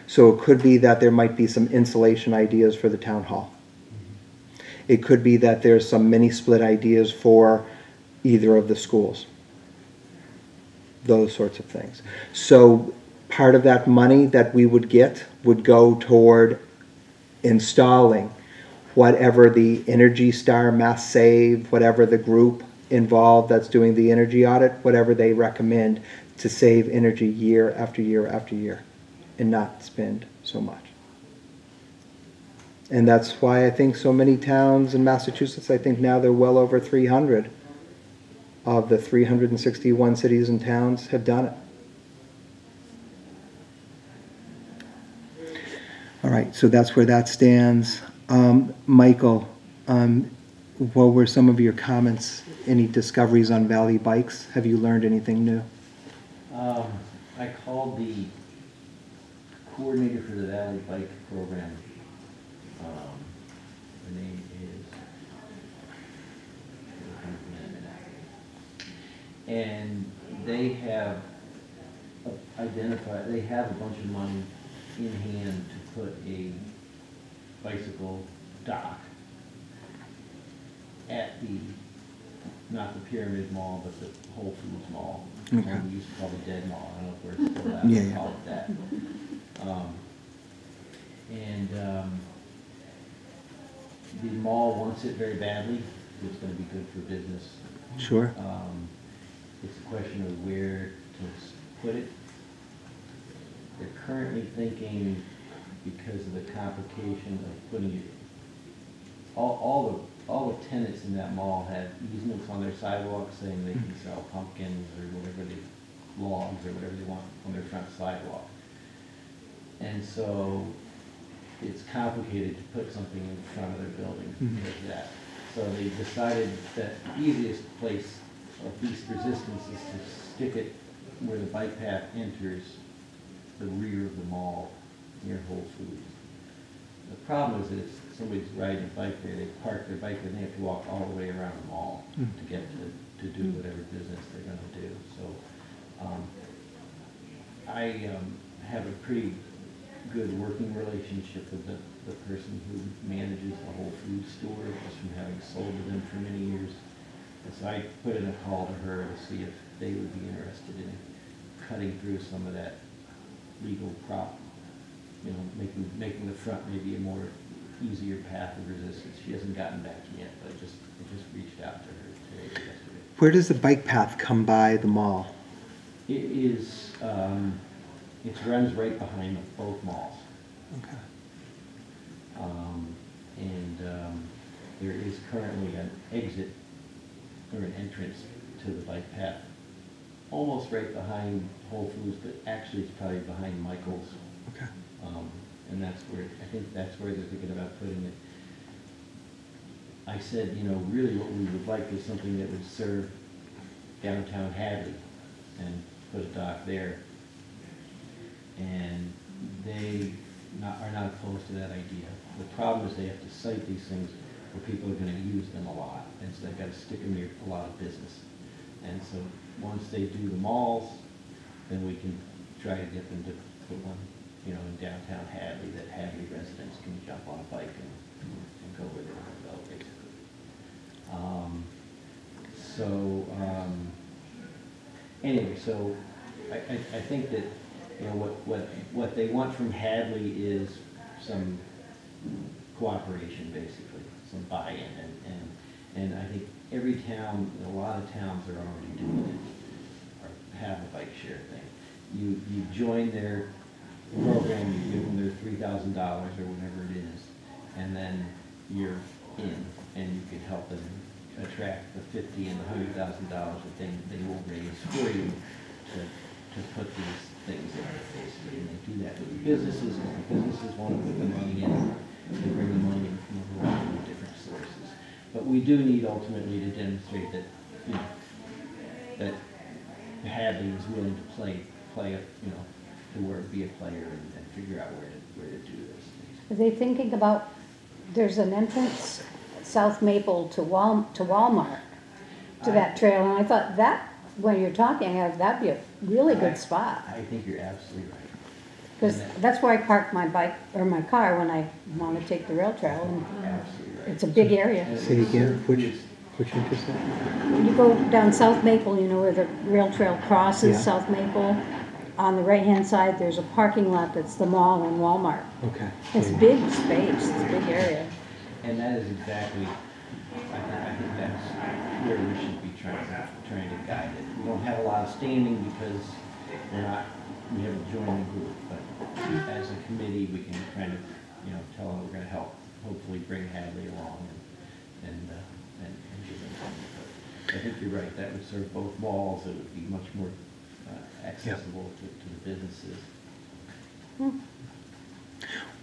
So it could be that there might be some insulation ideas for the town hall. It could be that there's some mini split ideas for either of the schools those sorts of things. So part of that money that we would get would go toward installing whatever the Energy Star Mass Save, whatever the group involved that's doing the energy audit, whatever they recommend to save energy year after year after year and not spend so much. And that's why I think so many towns in Massachusetts, I think now they're well over 300 of the 361 cities and towns have done it. All right, so that's where that stands. Um, Michael, um, what were some of your comments? Any discoveries on Valley Bikes? Have you learned anything new? Um, I called the coordinator for the Valley Bike Program. Um, Her name is. And they have identified, they have a bunch of money in hand to put a bicycle dock at the, not the Pyramid Mall, but the Whole Foods Mall. Okay. We used to call the Dead Mall, I don't know if we're still allowed Yeah, to yeah. call it that. Um, And, um, the mall wants it very badly, it's gonna be good for business. Sure. Um, It's a question of where to s- put it. They're currently thinking, because of the complication of putting it, all, all the, all the tenants in that mall have easements on their sidewalks saying they can sell pumpkins or whatever they, logs or whatever they want on their front sidewalk. And so it's complicated to put something in front of their building Mhm. because of that. So they decided that the easiest place of least resistance is to stick it where the bike path enters the rear of the mall near Whole Foods. The problem is that if somebody's riding a bike there, they park their bike and they have to walk all the way around the mall to get to, to do whatever business they're gonna do, so. um, I um, have a pretty good working relationship with the, the person who manages the Whole Foods store, just from having sold to them for many years. And so I put in a call to her to see if they would be interested in cutting through some of that legal prop, you know, making, making the front maybe a more easier path of resistance. She hasn't gotten back yet, but I just, I just reached out to her today yesterday. Where does the bike path come by the mall? It is, um, it runs right behind both malls. Okay. Um, and, um, there is currently an exit or an entrance to the bike path, almost right behind Whole Foods, but actually it's probably behind Michael's. Okay. Um, and that's where, I think that's where they're thinking about putting it. I said, you know, really what we would like is something that would serve downtown Hadley and put a dock there. And they not, are not opposed to that idea. The problem is they have to site these things where people are gonna use them a lot, and so they've gotta stick them near a lot of business. And so, once they do the malls, then we can try to get them to put one, you know, in downtown Hadley, that Hadley residents can jump on a bike and, and go where they wanna go, basically. Um, so, um, anyway, so I, I, I think that, you know, what, what, what they want from Hadley is some cooperation, basically, some buy-in, and, and, and I think every town, a lot of towns are already doing it, or have a bike share thing. You, you join their program, you give them their three thousand dollars or whatever it is, and then you're in, and you can help them attract the fifty and the hundred thousand dollars that they, they will raise for you to, to put these things in, basically, and they do that with businesses, and the businesses want to put the money in, they bring the money in from a variety of different sources. But we do need ultimately to demonstrate that, you know, that Hadley is willing to play, play, a you know, to where, be a player and, and figure out where to, where to do this. Are they thinking about, there's an entrance, South Maple to Wal, to Walmart, to that trail, and I thought that, when you're talking, that'd be a really I- good spot. I think you're absolutely right. Because that's where I park my bike, or my car when I want to take the rail trail, and Absolutely right. it's a big area. Say again, which, which intersection? You go down South Maple, you know where the rail trail crosses Yeah. South Maple. On the right-hand side, there's a parking lot that's the mall and Walmart. Okay. It's big space, it's a big area. And that is exactly, I think, I think that's where we should be trying, to- trying to guide it. We don't have a lot of standing because we're not, we haven't joined the group, but as a committee, we can kind of, you know, tell them we're gonna help, hopefully bring Hadley along and, and, uh, and and give them some input. I think you're right, that would serve both malls, it would be much more accessible to, to the businesses.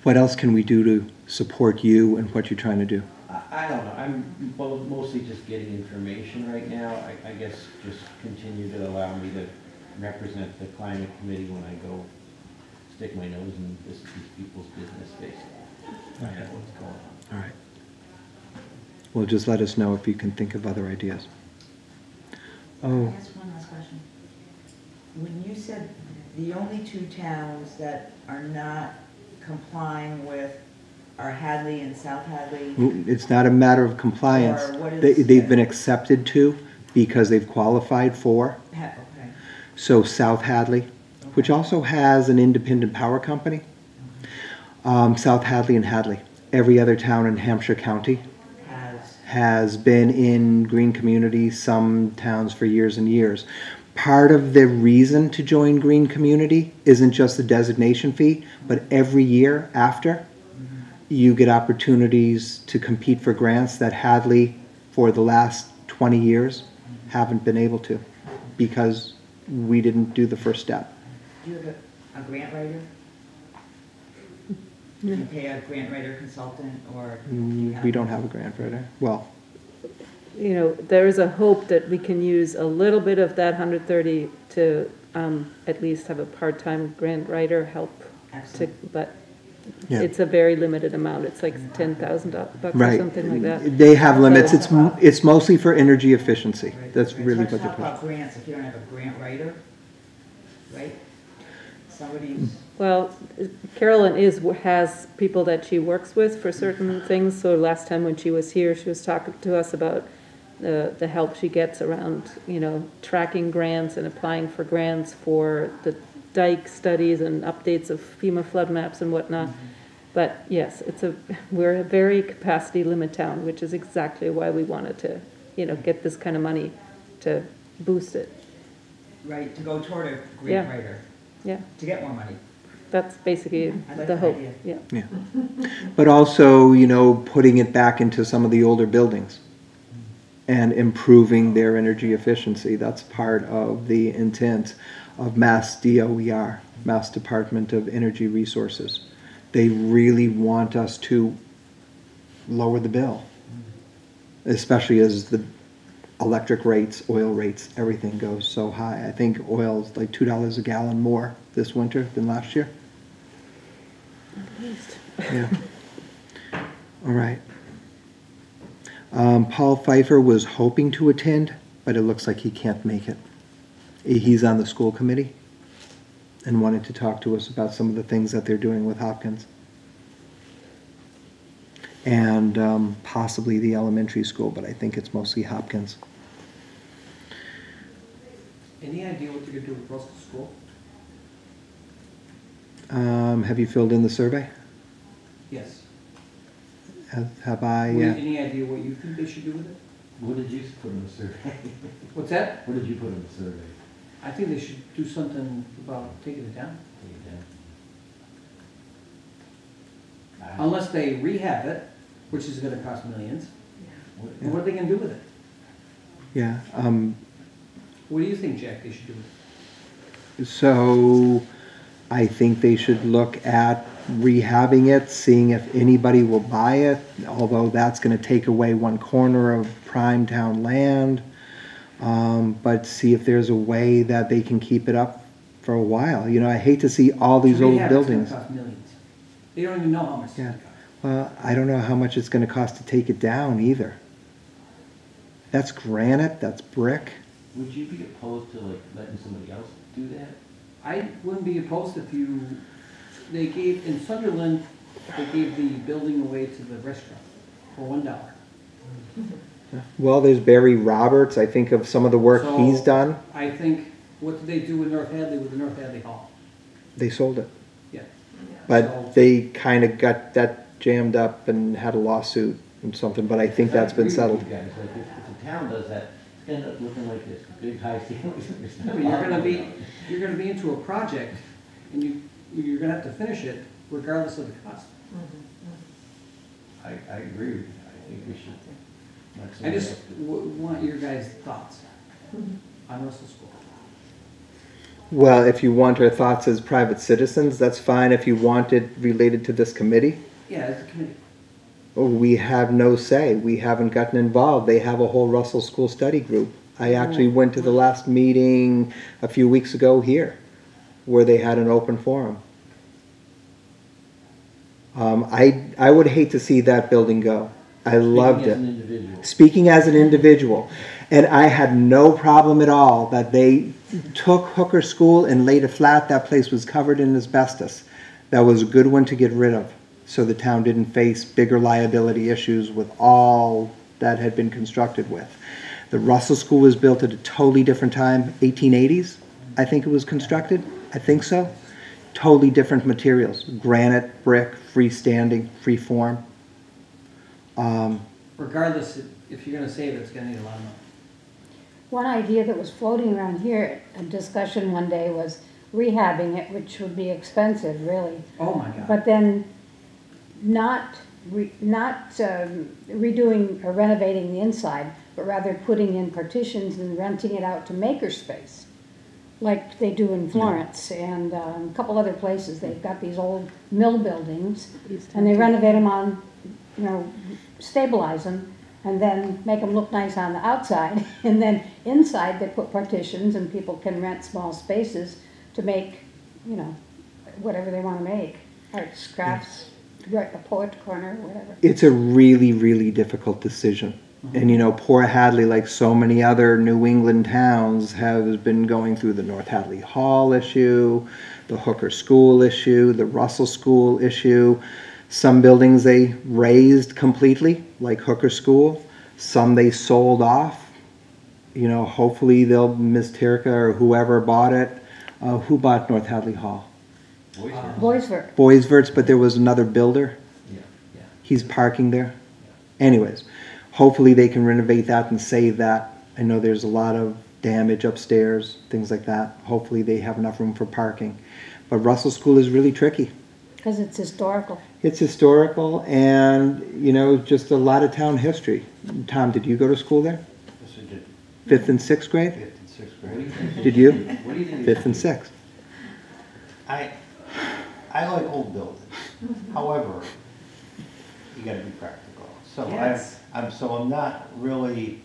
What else can we do to support you and what you're trying to do? I, I don't know, I'm both, mostly just getting information right now. I, I guess just continue to allow me to represent the climate committee when I go stick my nose in this, these people's business, basically. Find out what's going on. All right. Well, just let us know if you can think of other ideas. Oh, I ask one last question? When you said the only two towns that are not complying with are Hadley and South Hadley, it's not a matter of compliance. Or what They, they've been accepted to because they've qualified for. Ha- okay, So South Hadley, which also has an independent power company. Um, South Hadley and Hadley. Every other town in Hampshire County has, has been in green community, some towns for years and years. Part of the reason to join green community isn't just the designation fee, but every year after, you get opportunities to compete for grants that Hadley, for the last 20 years, haven't been able to because we didn't do the first step. do you have a, a grant writer? Do you pay a grant writer consultant, or? do you Mm, We don't have a grant writer. Well, you know, there is a hope that we can use a little bit of that hundred thirty to, um, at least have a part-time grant writer help to, but Yeah. it's a very limited amount, it's like ten thousand bucks or something like that. They have limits, it's, m- it's mostly for energy efficiency, that's Right, really what they're talk pushing. about grants, if you don't have a grant writer, right? Somebody's, Well, Carolyn is, has people that she works with for certain things, so last time when she was here, she was talking to us about the, the help she gets around, you know, tracking grants and applying for grants for the dike studies and updates of FEMA flood maps and whatnot. Mm-hmm. But yes, it's a, we're a very capacity limit town, which is exactly why we wanted to, you know, get this kind of money to boost it. right, to go toward a grant Yeah. writer, Yeah, to get more money. that's basically I like the hope, idea. yeah. But also, you know, putting it back into some of the older buildings and improving their energy efficiency. That's part of the intent of Mass DOER, Mass Department of Energy Resources. They really want us to lower the bill, especially as the electric rates, oil rates, everything goes so high. I think oil's like two dollars a gallon more this winter than last year. Yeah. All right. Um, Paul Pfeiffer was hoping to attend, but it looks like he can't make it. He's on the school committee and wanted to talk to us about some of the things that they're doing with Hopkins. And um, possibly the elementary school, but I think it's mostly Hopkins. Any idea what you're gonna do with Russell School? Um, Have you filled in the survey? Yes. Have have I? What- uh, Any idea what you think they should do with it? What did you put in the survey? What's that? What did you put in the survey? I think they should do something about taking it down. Take it down. I- Unless they rehab it, which is gonna cost millions. what- And what are they gonna do with it? Yeah, um, What do you think, Jack, they should do with it? So I think they should look at rehabbing it, seeing if anybody will buy it, although that's gonna take away one corner of prime town land. Um, but see if there's a way that they can keep it up for a while. You know, I hate to see all these To old rehab, it's gonna buildings. cost millions. They don't even know how much it's Yeah. gonna cost. Well, I don't know how much it's gonna cost to take it down either. That's granite, that's brick. Would you be opposed to like letting somebody else do that? I wouldn't be opposed if you, they gave, in Sunderland, they gave the building away to the restaurant for one dollar. Well, there's Barry Roberts, I think of some of the work he's done, I think, what did they do with North Hadley with the North Hadley Hall? they sold it. Yeah. So- But they kind of got that jammed up and had a lawsuit and something, but I think that's been I agree with settled. you guys, like if, if the town does that, it's gonna end up looking like this, big high ceilings. There's not But a You're gonna be, you're gonna be into a project, and you, you're gonna have to finish it regardless of the cost. Mm-hmm, mm-hmm. I, I agree with you, I think we should. I just w- want your guys' thoughts mm-hmm. on Russell School. Well, if you want our thoughts as private citizens, that's fine. If you want it related to this committee, Yeah, as a committee. Oh, we have no say. We haven't gotten involved. They have a whole Russell School Study Group. I actually mm. went to the last meeting a few weeks ago here, where they had an open forum. Um, I, I would hate to see that building go. I loved Speaking it. as an individual. speaking as an individual. And I had no problem at all that they took Hooker School and laid it flat. That place was covered in asbestos. That was a good one to get rid of, so the town didn't face bigger liability issues with all that had been constructed with. The Russell School was built at a totally different time, 1880s, I think it was constructed. I think so. Totally different materials, granite, brick, freestanding, freeform. Um, Regardless, if- if you're gonna save it, it's gonna need a lot of money. One idea that was floating around here, a discussion one day was rehabbing it, which would be expensive, really. Oh, my God. But then not, re- not um, redoing or renovating the inside, but rather putting in partitions and renting it out to makerspace. Like they do in Florence and um, a couple other places. They've got these old mill buildings and they renovate them on, you know, stabilize them and then make them look nice on the outside. And then inside, they put partitions and people can rent small spaces to make, you know, whatever they want to make. arts, crafts, right, a poet corner, whatever. It's a really, really difficult decision. And you know, poor Hadley, like so many other New England towns, has been going through the North Hadley Hall issue, the Hooker School issue, the Russell School issue. Some buildings they razed completely, like Hooker School. Some they sold off. You know, hopefully they'll, Miss Terica or whoever bought it. Uh, who bought North Hadley Hall? Boysford, Boysverts, but there was another builder. Yeah, yeah. He's parking there. Anyways, hopefully they can renovate that and save that. I know there's a lot of damage upstairs, things like that. Hopefully they have enough room for parking. But Russell School is really tricky. because it's historical. It's historical and, you know, just a lot of town history. Tom, did you go to school there? Yes, I did, Fifth and sixth grade? fifth and sixth What you grade. Did you? What do you think? Fifth and sixth. I, I like old buildings, however, you gotta be practical. So I, Yes. I'm, so I'm not really,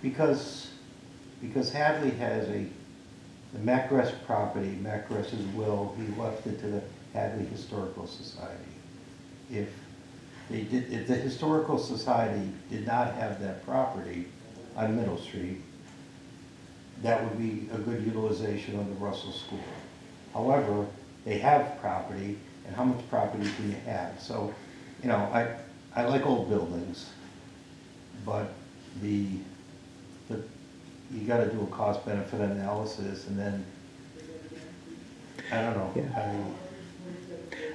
because, because Hadley has a, the Macress property, Macress's will, he left it to the Hadley Historical Society. If they did, if the Historical Society did not have that property on Middle Street, that would be a good utilization of the Russell School. However, they have property, and how much property do you have? So, you know, I, I like old buildings, but the, the, you gotta do a cost benefit analysis, and then, I don't know, Yeah.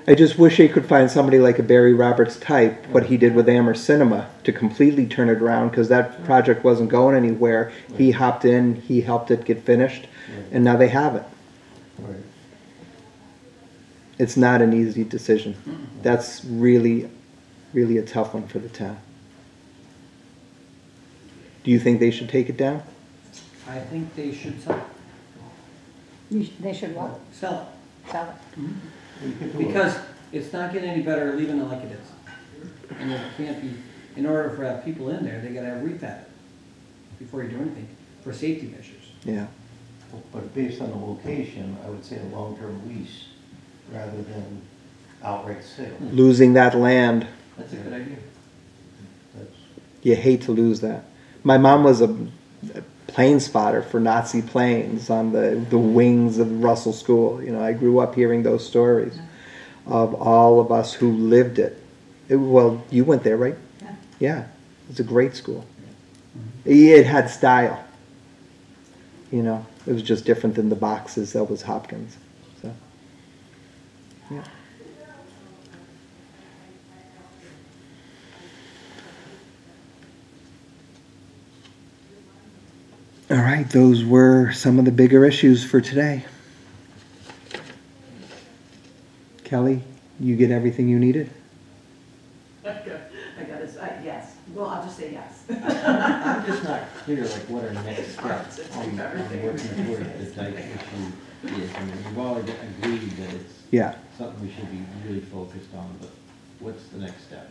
I, I just wish they could find somebody like a Barry Roberts type, what he did with Amherst Cinema, to completely turn it around, because that project wasn't going anywhere. He hopped in, he helped it get finished, and now they have it. right. It's not an easy decision. That's really, really a tough one for the town. Do you think they should take it down? I think they should sell, You sh- They should what? sell Sell it. You could it, do it. because it's not getting any better leaving it like it is. And it can't be, in order for have people in there, they gotta have refab it before you do anything, for safety measures. Yeah. But based on the location, I would say a long-term lease rather than outright sale. Losing that land, That's a good idea. That's, you hate to lose that. My mom was a a plane spotter for Nazi planes on the, the wings of Russell School. You know, I grew up hearing those stories of all of us who lived it. It- well, you went there, right? Yeah. Yeah, it's a great school. It had style. You know, it was just different than the boxes that was Hopkins. So, yeah. All right, those were some of the bigger issues for today. Kelly, you get everything you needed? I got it, uh, yes, well, I'll just say yes. I'm just not clear, like, what our next steps step to on, on working towards the dike issue is. I mean, we've all ag- agreed that it's Yeah. something we should be really focused on, but what's the next step?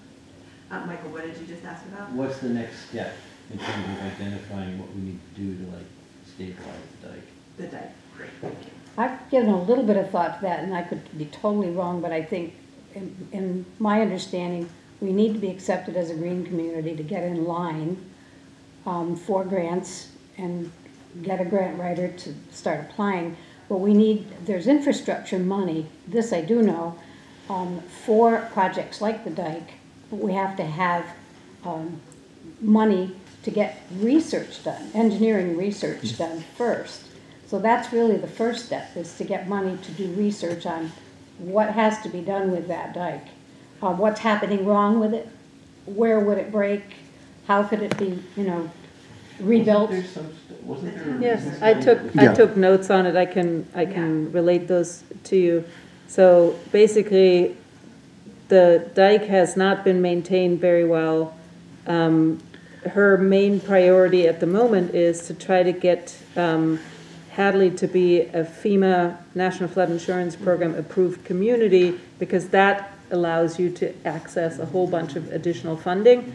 Uh, Michael, what did you just ask about? What's the next step in terms of identifying what we need to do to like stabilize the dike? The dike, great, thank you. I've given a little bit of thought to that, and I could be totally wrong, but I think, in, in my understanding, we need to be accepted as a green community to get in line um, for grants and get a grant writer to start applying. But we need, there's infrastructure money, this I do know, um, for projects like the dike, but we have to have um, money to get research done, engineering research done first. So that's really the first step, is to get money to do research on what has to be done with that dike. Uh, what's happening wrong with it? Where would it break? How could it be, you know, rebuilt? Wasn't there some, st- wasn't there? Yes, I took, it? I took notes on it, I can, I can relate those to you. So basically, the dike has not been maintained very well. Um, Her main priority at the moment is to try to get um, Hadley to be a FEMA National Flood Insurance Program approved community, because that allows you to access a whole bunch of additional funding.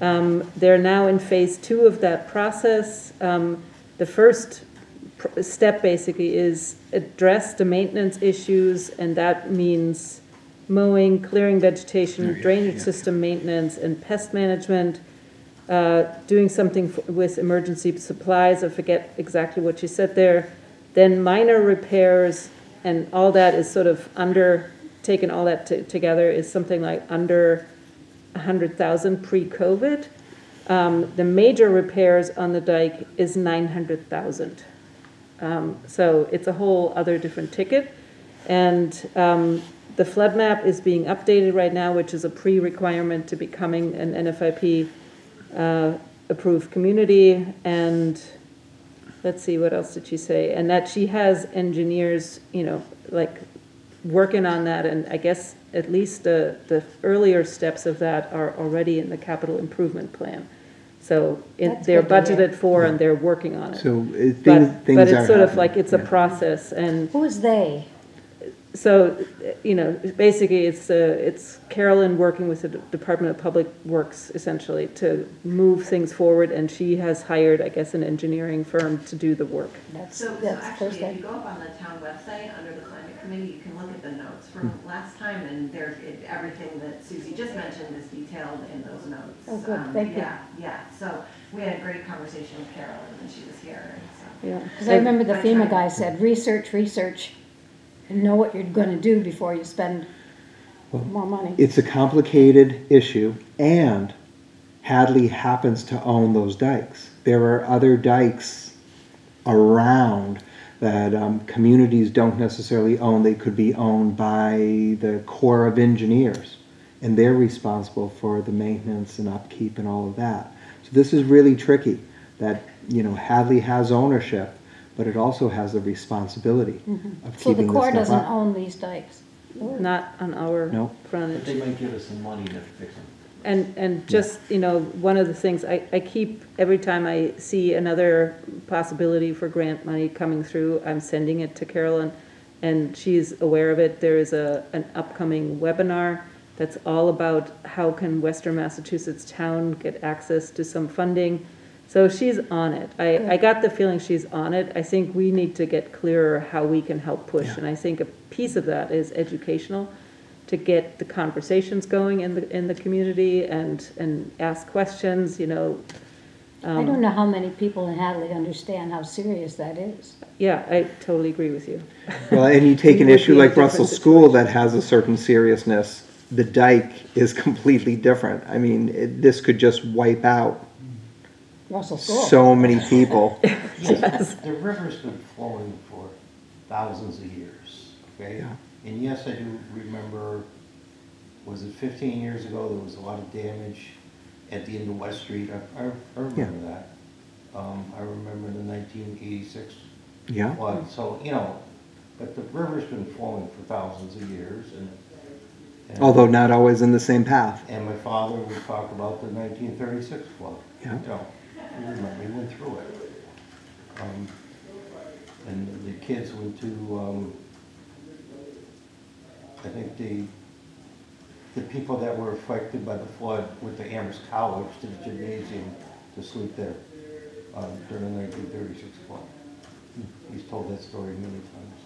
Um, They're now in phase two of that process. Um, The first pr- step basically is address the maintenance issues, and that means mowing, clearing vegetation, drainage system maintenance, and pest management. Uh, doing something with emergency supplies, I forget exactly what you said there. Then minor repairs, and all that is sort of under, taking all that to- together is something like under a hundred thousand pre-COVID. Um, the major repairs on the dike is nine hundred thousand. Um, so it's a whole other different ticket. And, um, the flood map is being updated right now, which is a pre-requirement to becoming an NFIP, uh, approved community. And let's see, what else did she say? And that she has engineers, you know, like, working on that, and I guess at least the, the earlier steps of that are already in the capital improvement plan. So it, That's they're good to hear. budgeted for and they're working on it. So uh, things, But, things but are it's sort of happening, like, it's a yeah. process, and Who is they? So, you know, basically, it's, uh, it's Carolyn working with the Department of Public Works essentially to move things forward, and she has hired, I guess, an engineering firm to do the work. That's, So, so that's actually, if Thursday. you go up on the town website, under the climate committee, you can look at the notes from Hmm. last time, and there, it, everything that Susie just mentioned is detailed in those notes. Oh, good. Um, Thank you. Yeah, yeah, so we had a great conversation with Carolyn when she was here, and so. Yeah. Because I remember the I FEMA tried. guy said, research, research, and know what you're gonna do before you spend Well, more money. It's a complicated issue, and Hadley happens to own those dikes. There are other dikes around that um, communities don't necessarily own. They could be owned by the Corps of Engineers, and they're responsible for the maintenance and upkeep and all of that. So this is really tricky, that, you know, Hadley has ownership, but it also has the responsibility of Mm-hmm. So the keeping Corps this doesn't up. own these dikes. Not on our No. But frontage. they might give us some money to fix them. And, and just, you know, one of the things, I, I keep, every time I see another possibility for grant money coming through, I'm sending it to Carolyn, and she's aware of it. There is a, an upcoming webinar that's all about how can Western Massachusetts town get access to some funding. So she's on it. I, I got the feeling she's on it. I think we need to get clearer how we can help push. Yeah. And I think a piece of that is educational to get the conversations going in the, in the community and, and ask questions, you know. I Um, don't know how many people in Hadley understand how serious that is. Yeah, I totally agree with you. Well, and you take an issue be in a like Russell different School that has a certain seriousness, the dike is completely different. I mean, it- this could just wipe out Russell School. so many people. The the river's been flowing for thousands of years, okay? Yeah. And yes, I do remember, was it fifteen years ago, there was a lot of damage at the end of West Street, I, I I remember that. Um, I remember the nineteen eighty-six Yeah, flood, so, you know, but the river's been flowing for thousands of years and. and- although not always in the same path. And my father would talk about the nineteen thirty-six flood. Yeah. You know, remember, went through it. Um, And the kids went to, um, I think the, the people that were affected by the flood went to Amherst College, to the gymnasium, to sleep there, um, during the nineteen thirty-six flood. He's told that story many times.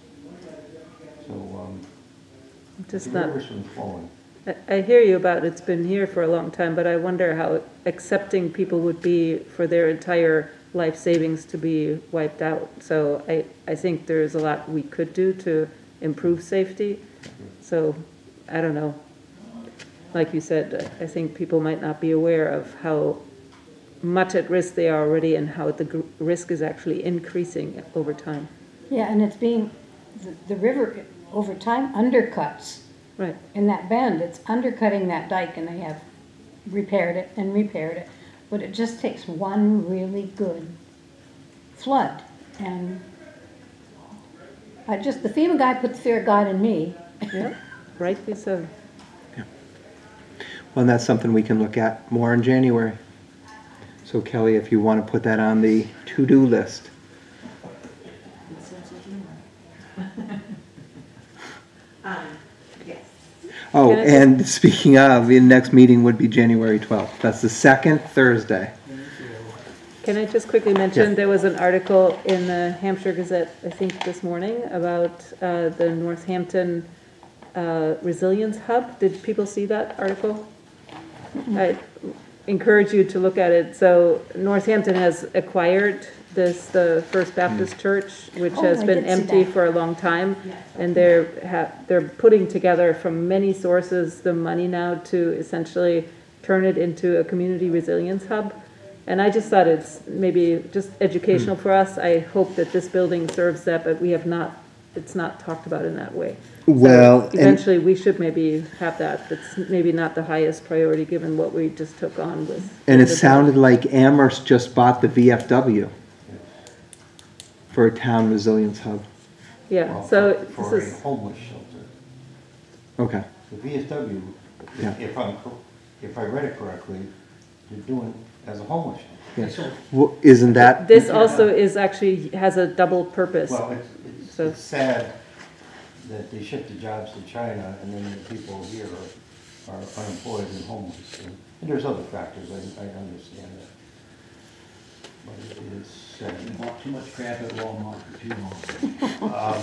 So, um, Just the not, river's been flowing. I, hear you about it's been here for a long time, but I wonder how accepting people would be for their entire life savings to be wiped out. So I, I think there's a lot we could do to improve safety. So, I don't know. Like you said, I think people might not be aware of how much at risk they are already and how the risk is actually increasing over time. Yeah, and it's being, the, the river over time undercuts Right, in that bend. It's undercutting that dike and they have repaired it and repaired it. But it just takes one really good flood. And I just, the FEMA guy put the fear of God in me. yeah, rightly so. Well, and that's something we can look at more in January. So Kelly, if you want to put that on the to-do list. Um, yes. Oh, Can I and speaking of, the next meeting would be January 12th. That's the second Thursday. Can I just quickly mention, there was an article in the Hampshire Gazette, I think this morning, about uh, the Northampton uh, Resilience Hub. Did people see that article? I encourage you to look at it. So Northampton has acquired this, the First Baptist hmm. Church, which Oh, has I been did see empty that. for a long time. And they're, ha they're putting together from many sources the money now to essentially turn it into a community resilience hub. And I just thought it's maybe just educational hmm. for us. I hope that this building serves that, but we have not, it's not talked about in that way. So Well, and- Eventually, we should maybe have that. It's maybe not the highest priority, given what we just took on with. And it the- sounded like Amherst just bought the VFW for a town resilience hub. Yeah, Well, so for- For this a is, homeless shelter. Okay. The VFW, Yeah. if- if I'm, cor- if I read it correctly, they're doing as a homeless shelter. Yes. Well, isn't that, this also is actually, has a double purpose. Well, it's, it's, So- it's sad that they ship the jobs to China and then the people here are, are unemployed and homeless. And and there's other factors, I, I understand that. But it is sad. Bought too much crap at Walmart for too long. Um,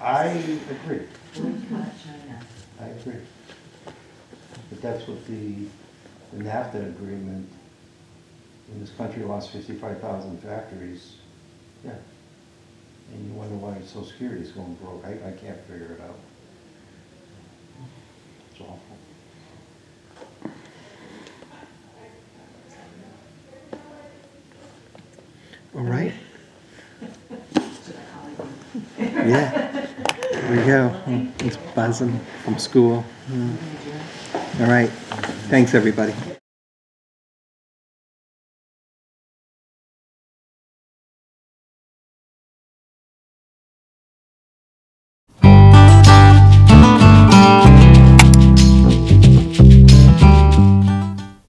I agree, Boycott China. I agree. But that's what the, the NAFTA agreement, when this country lost fifty-five thousand factories, yeah. And you wonder why social security is going broke, I, I can't figure it out. It's awful. all right? Yeah. There we go. It's buzzing from school. Yeah. All right. Thanks, everybody.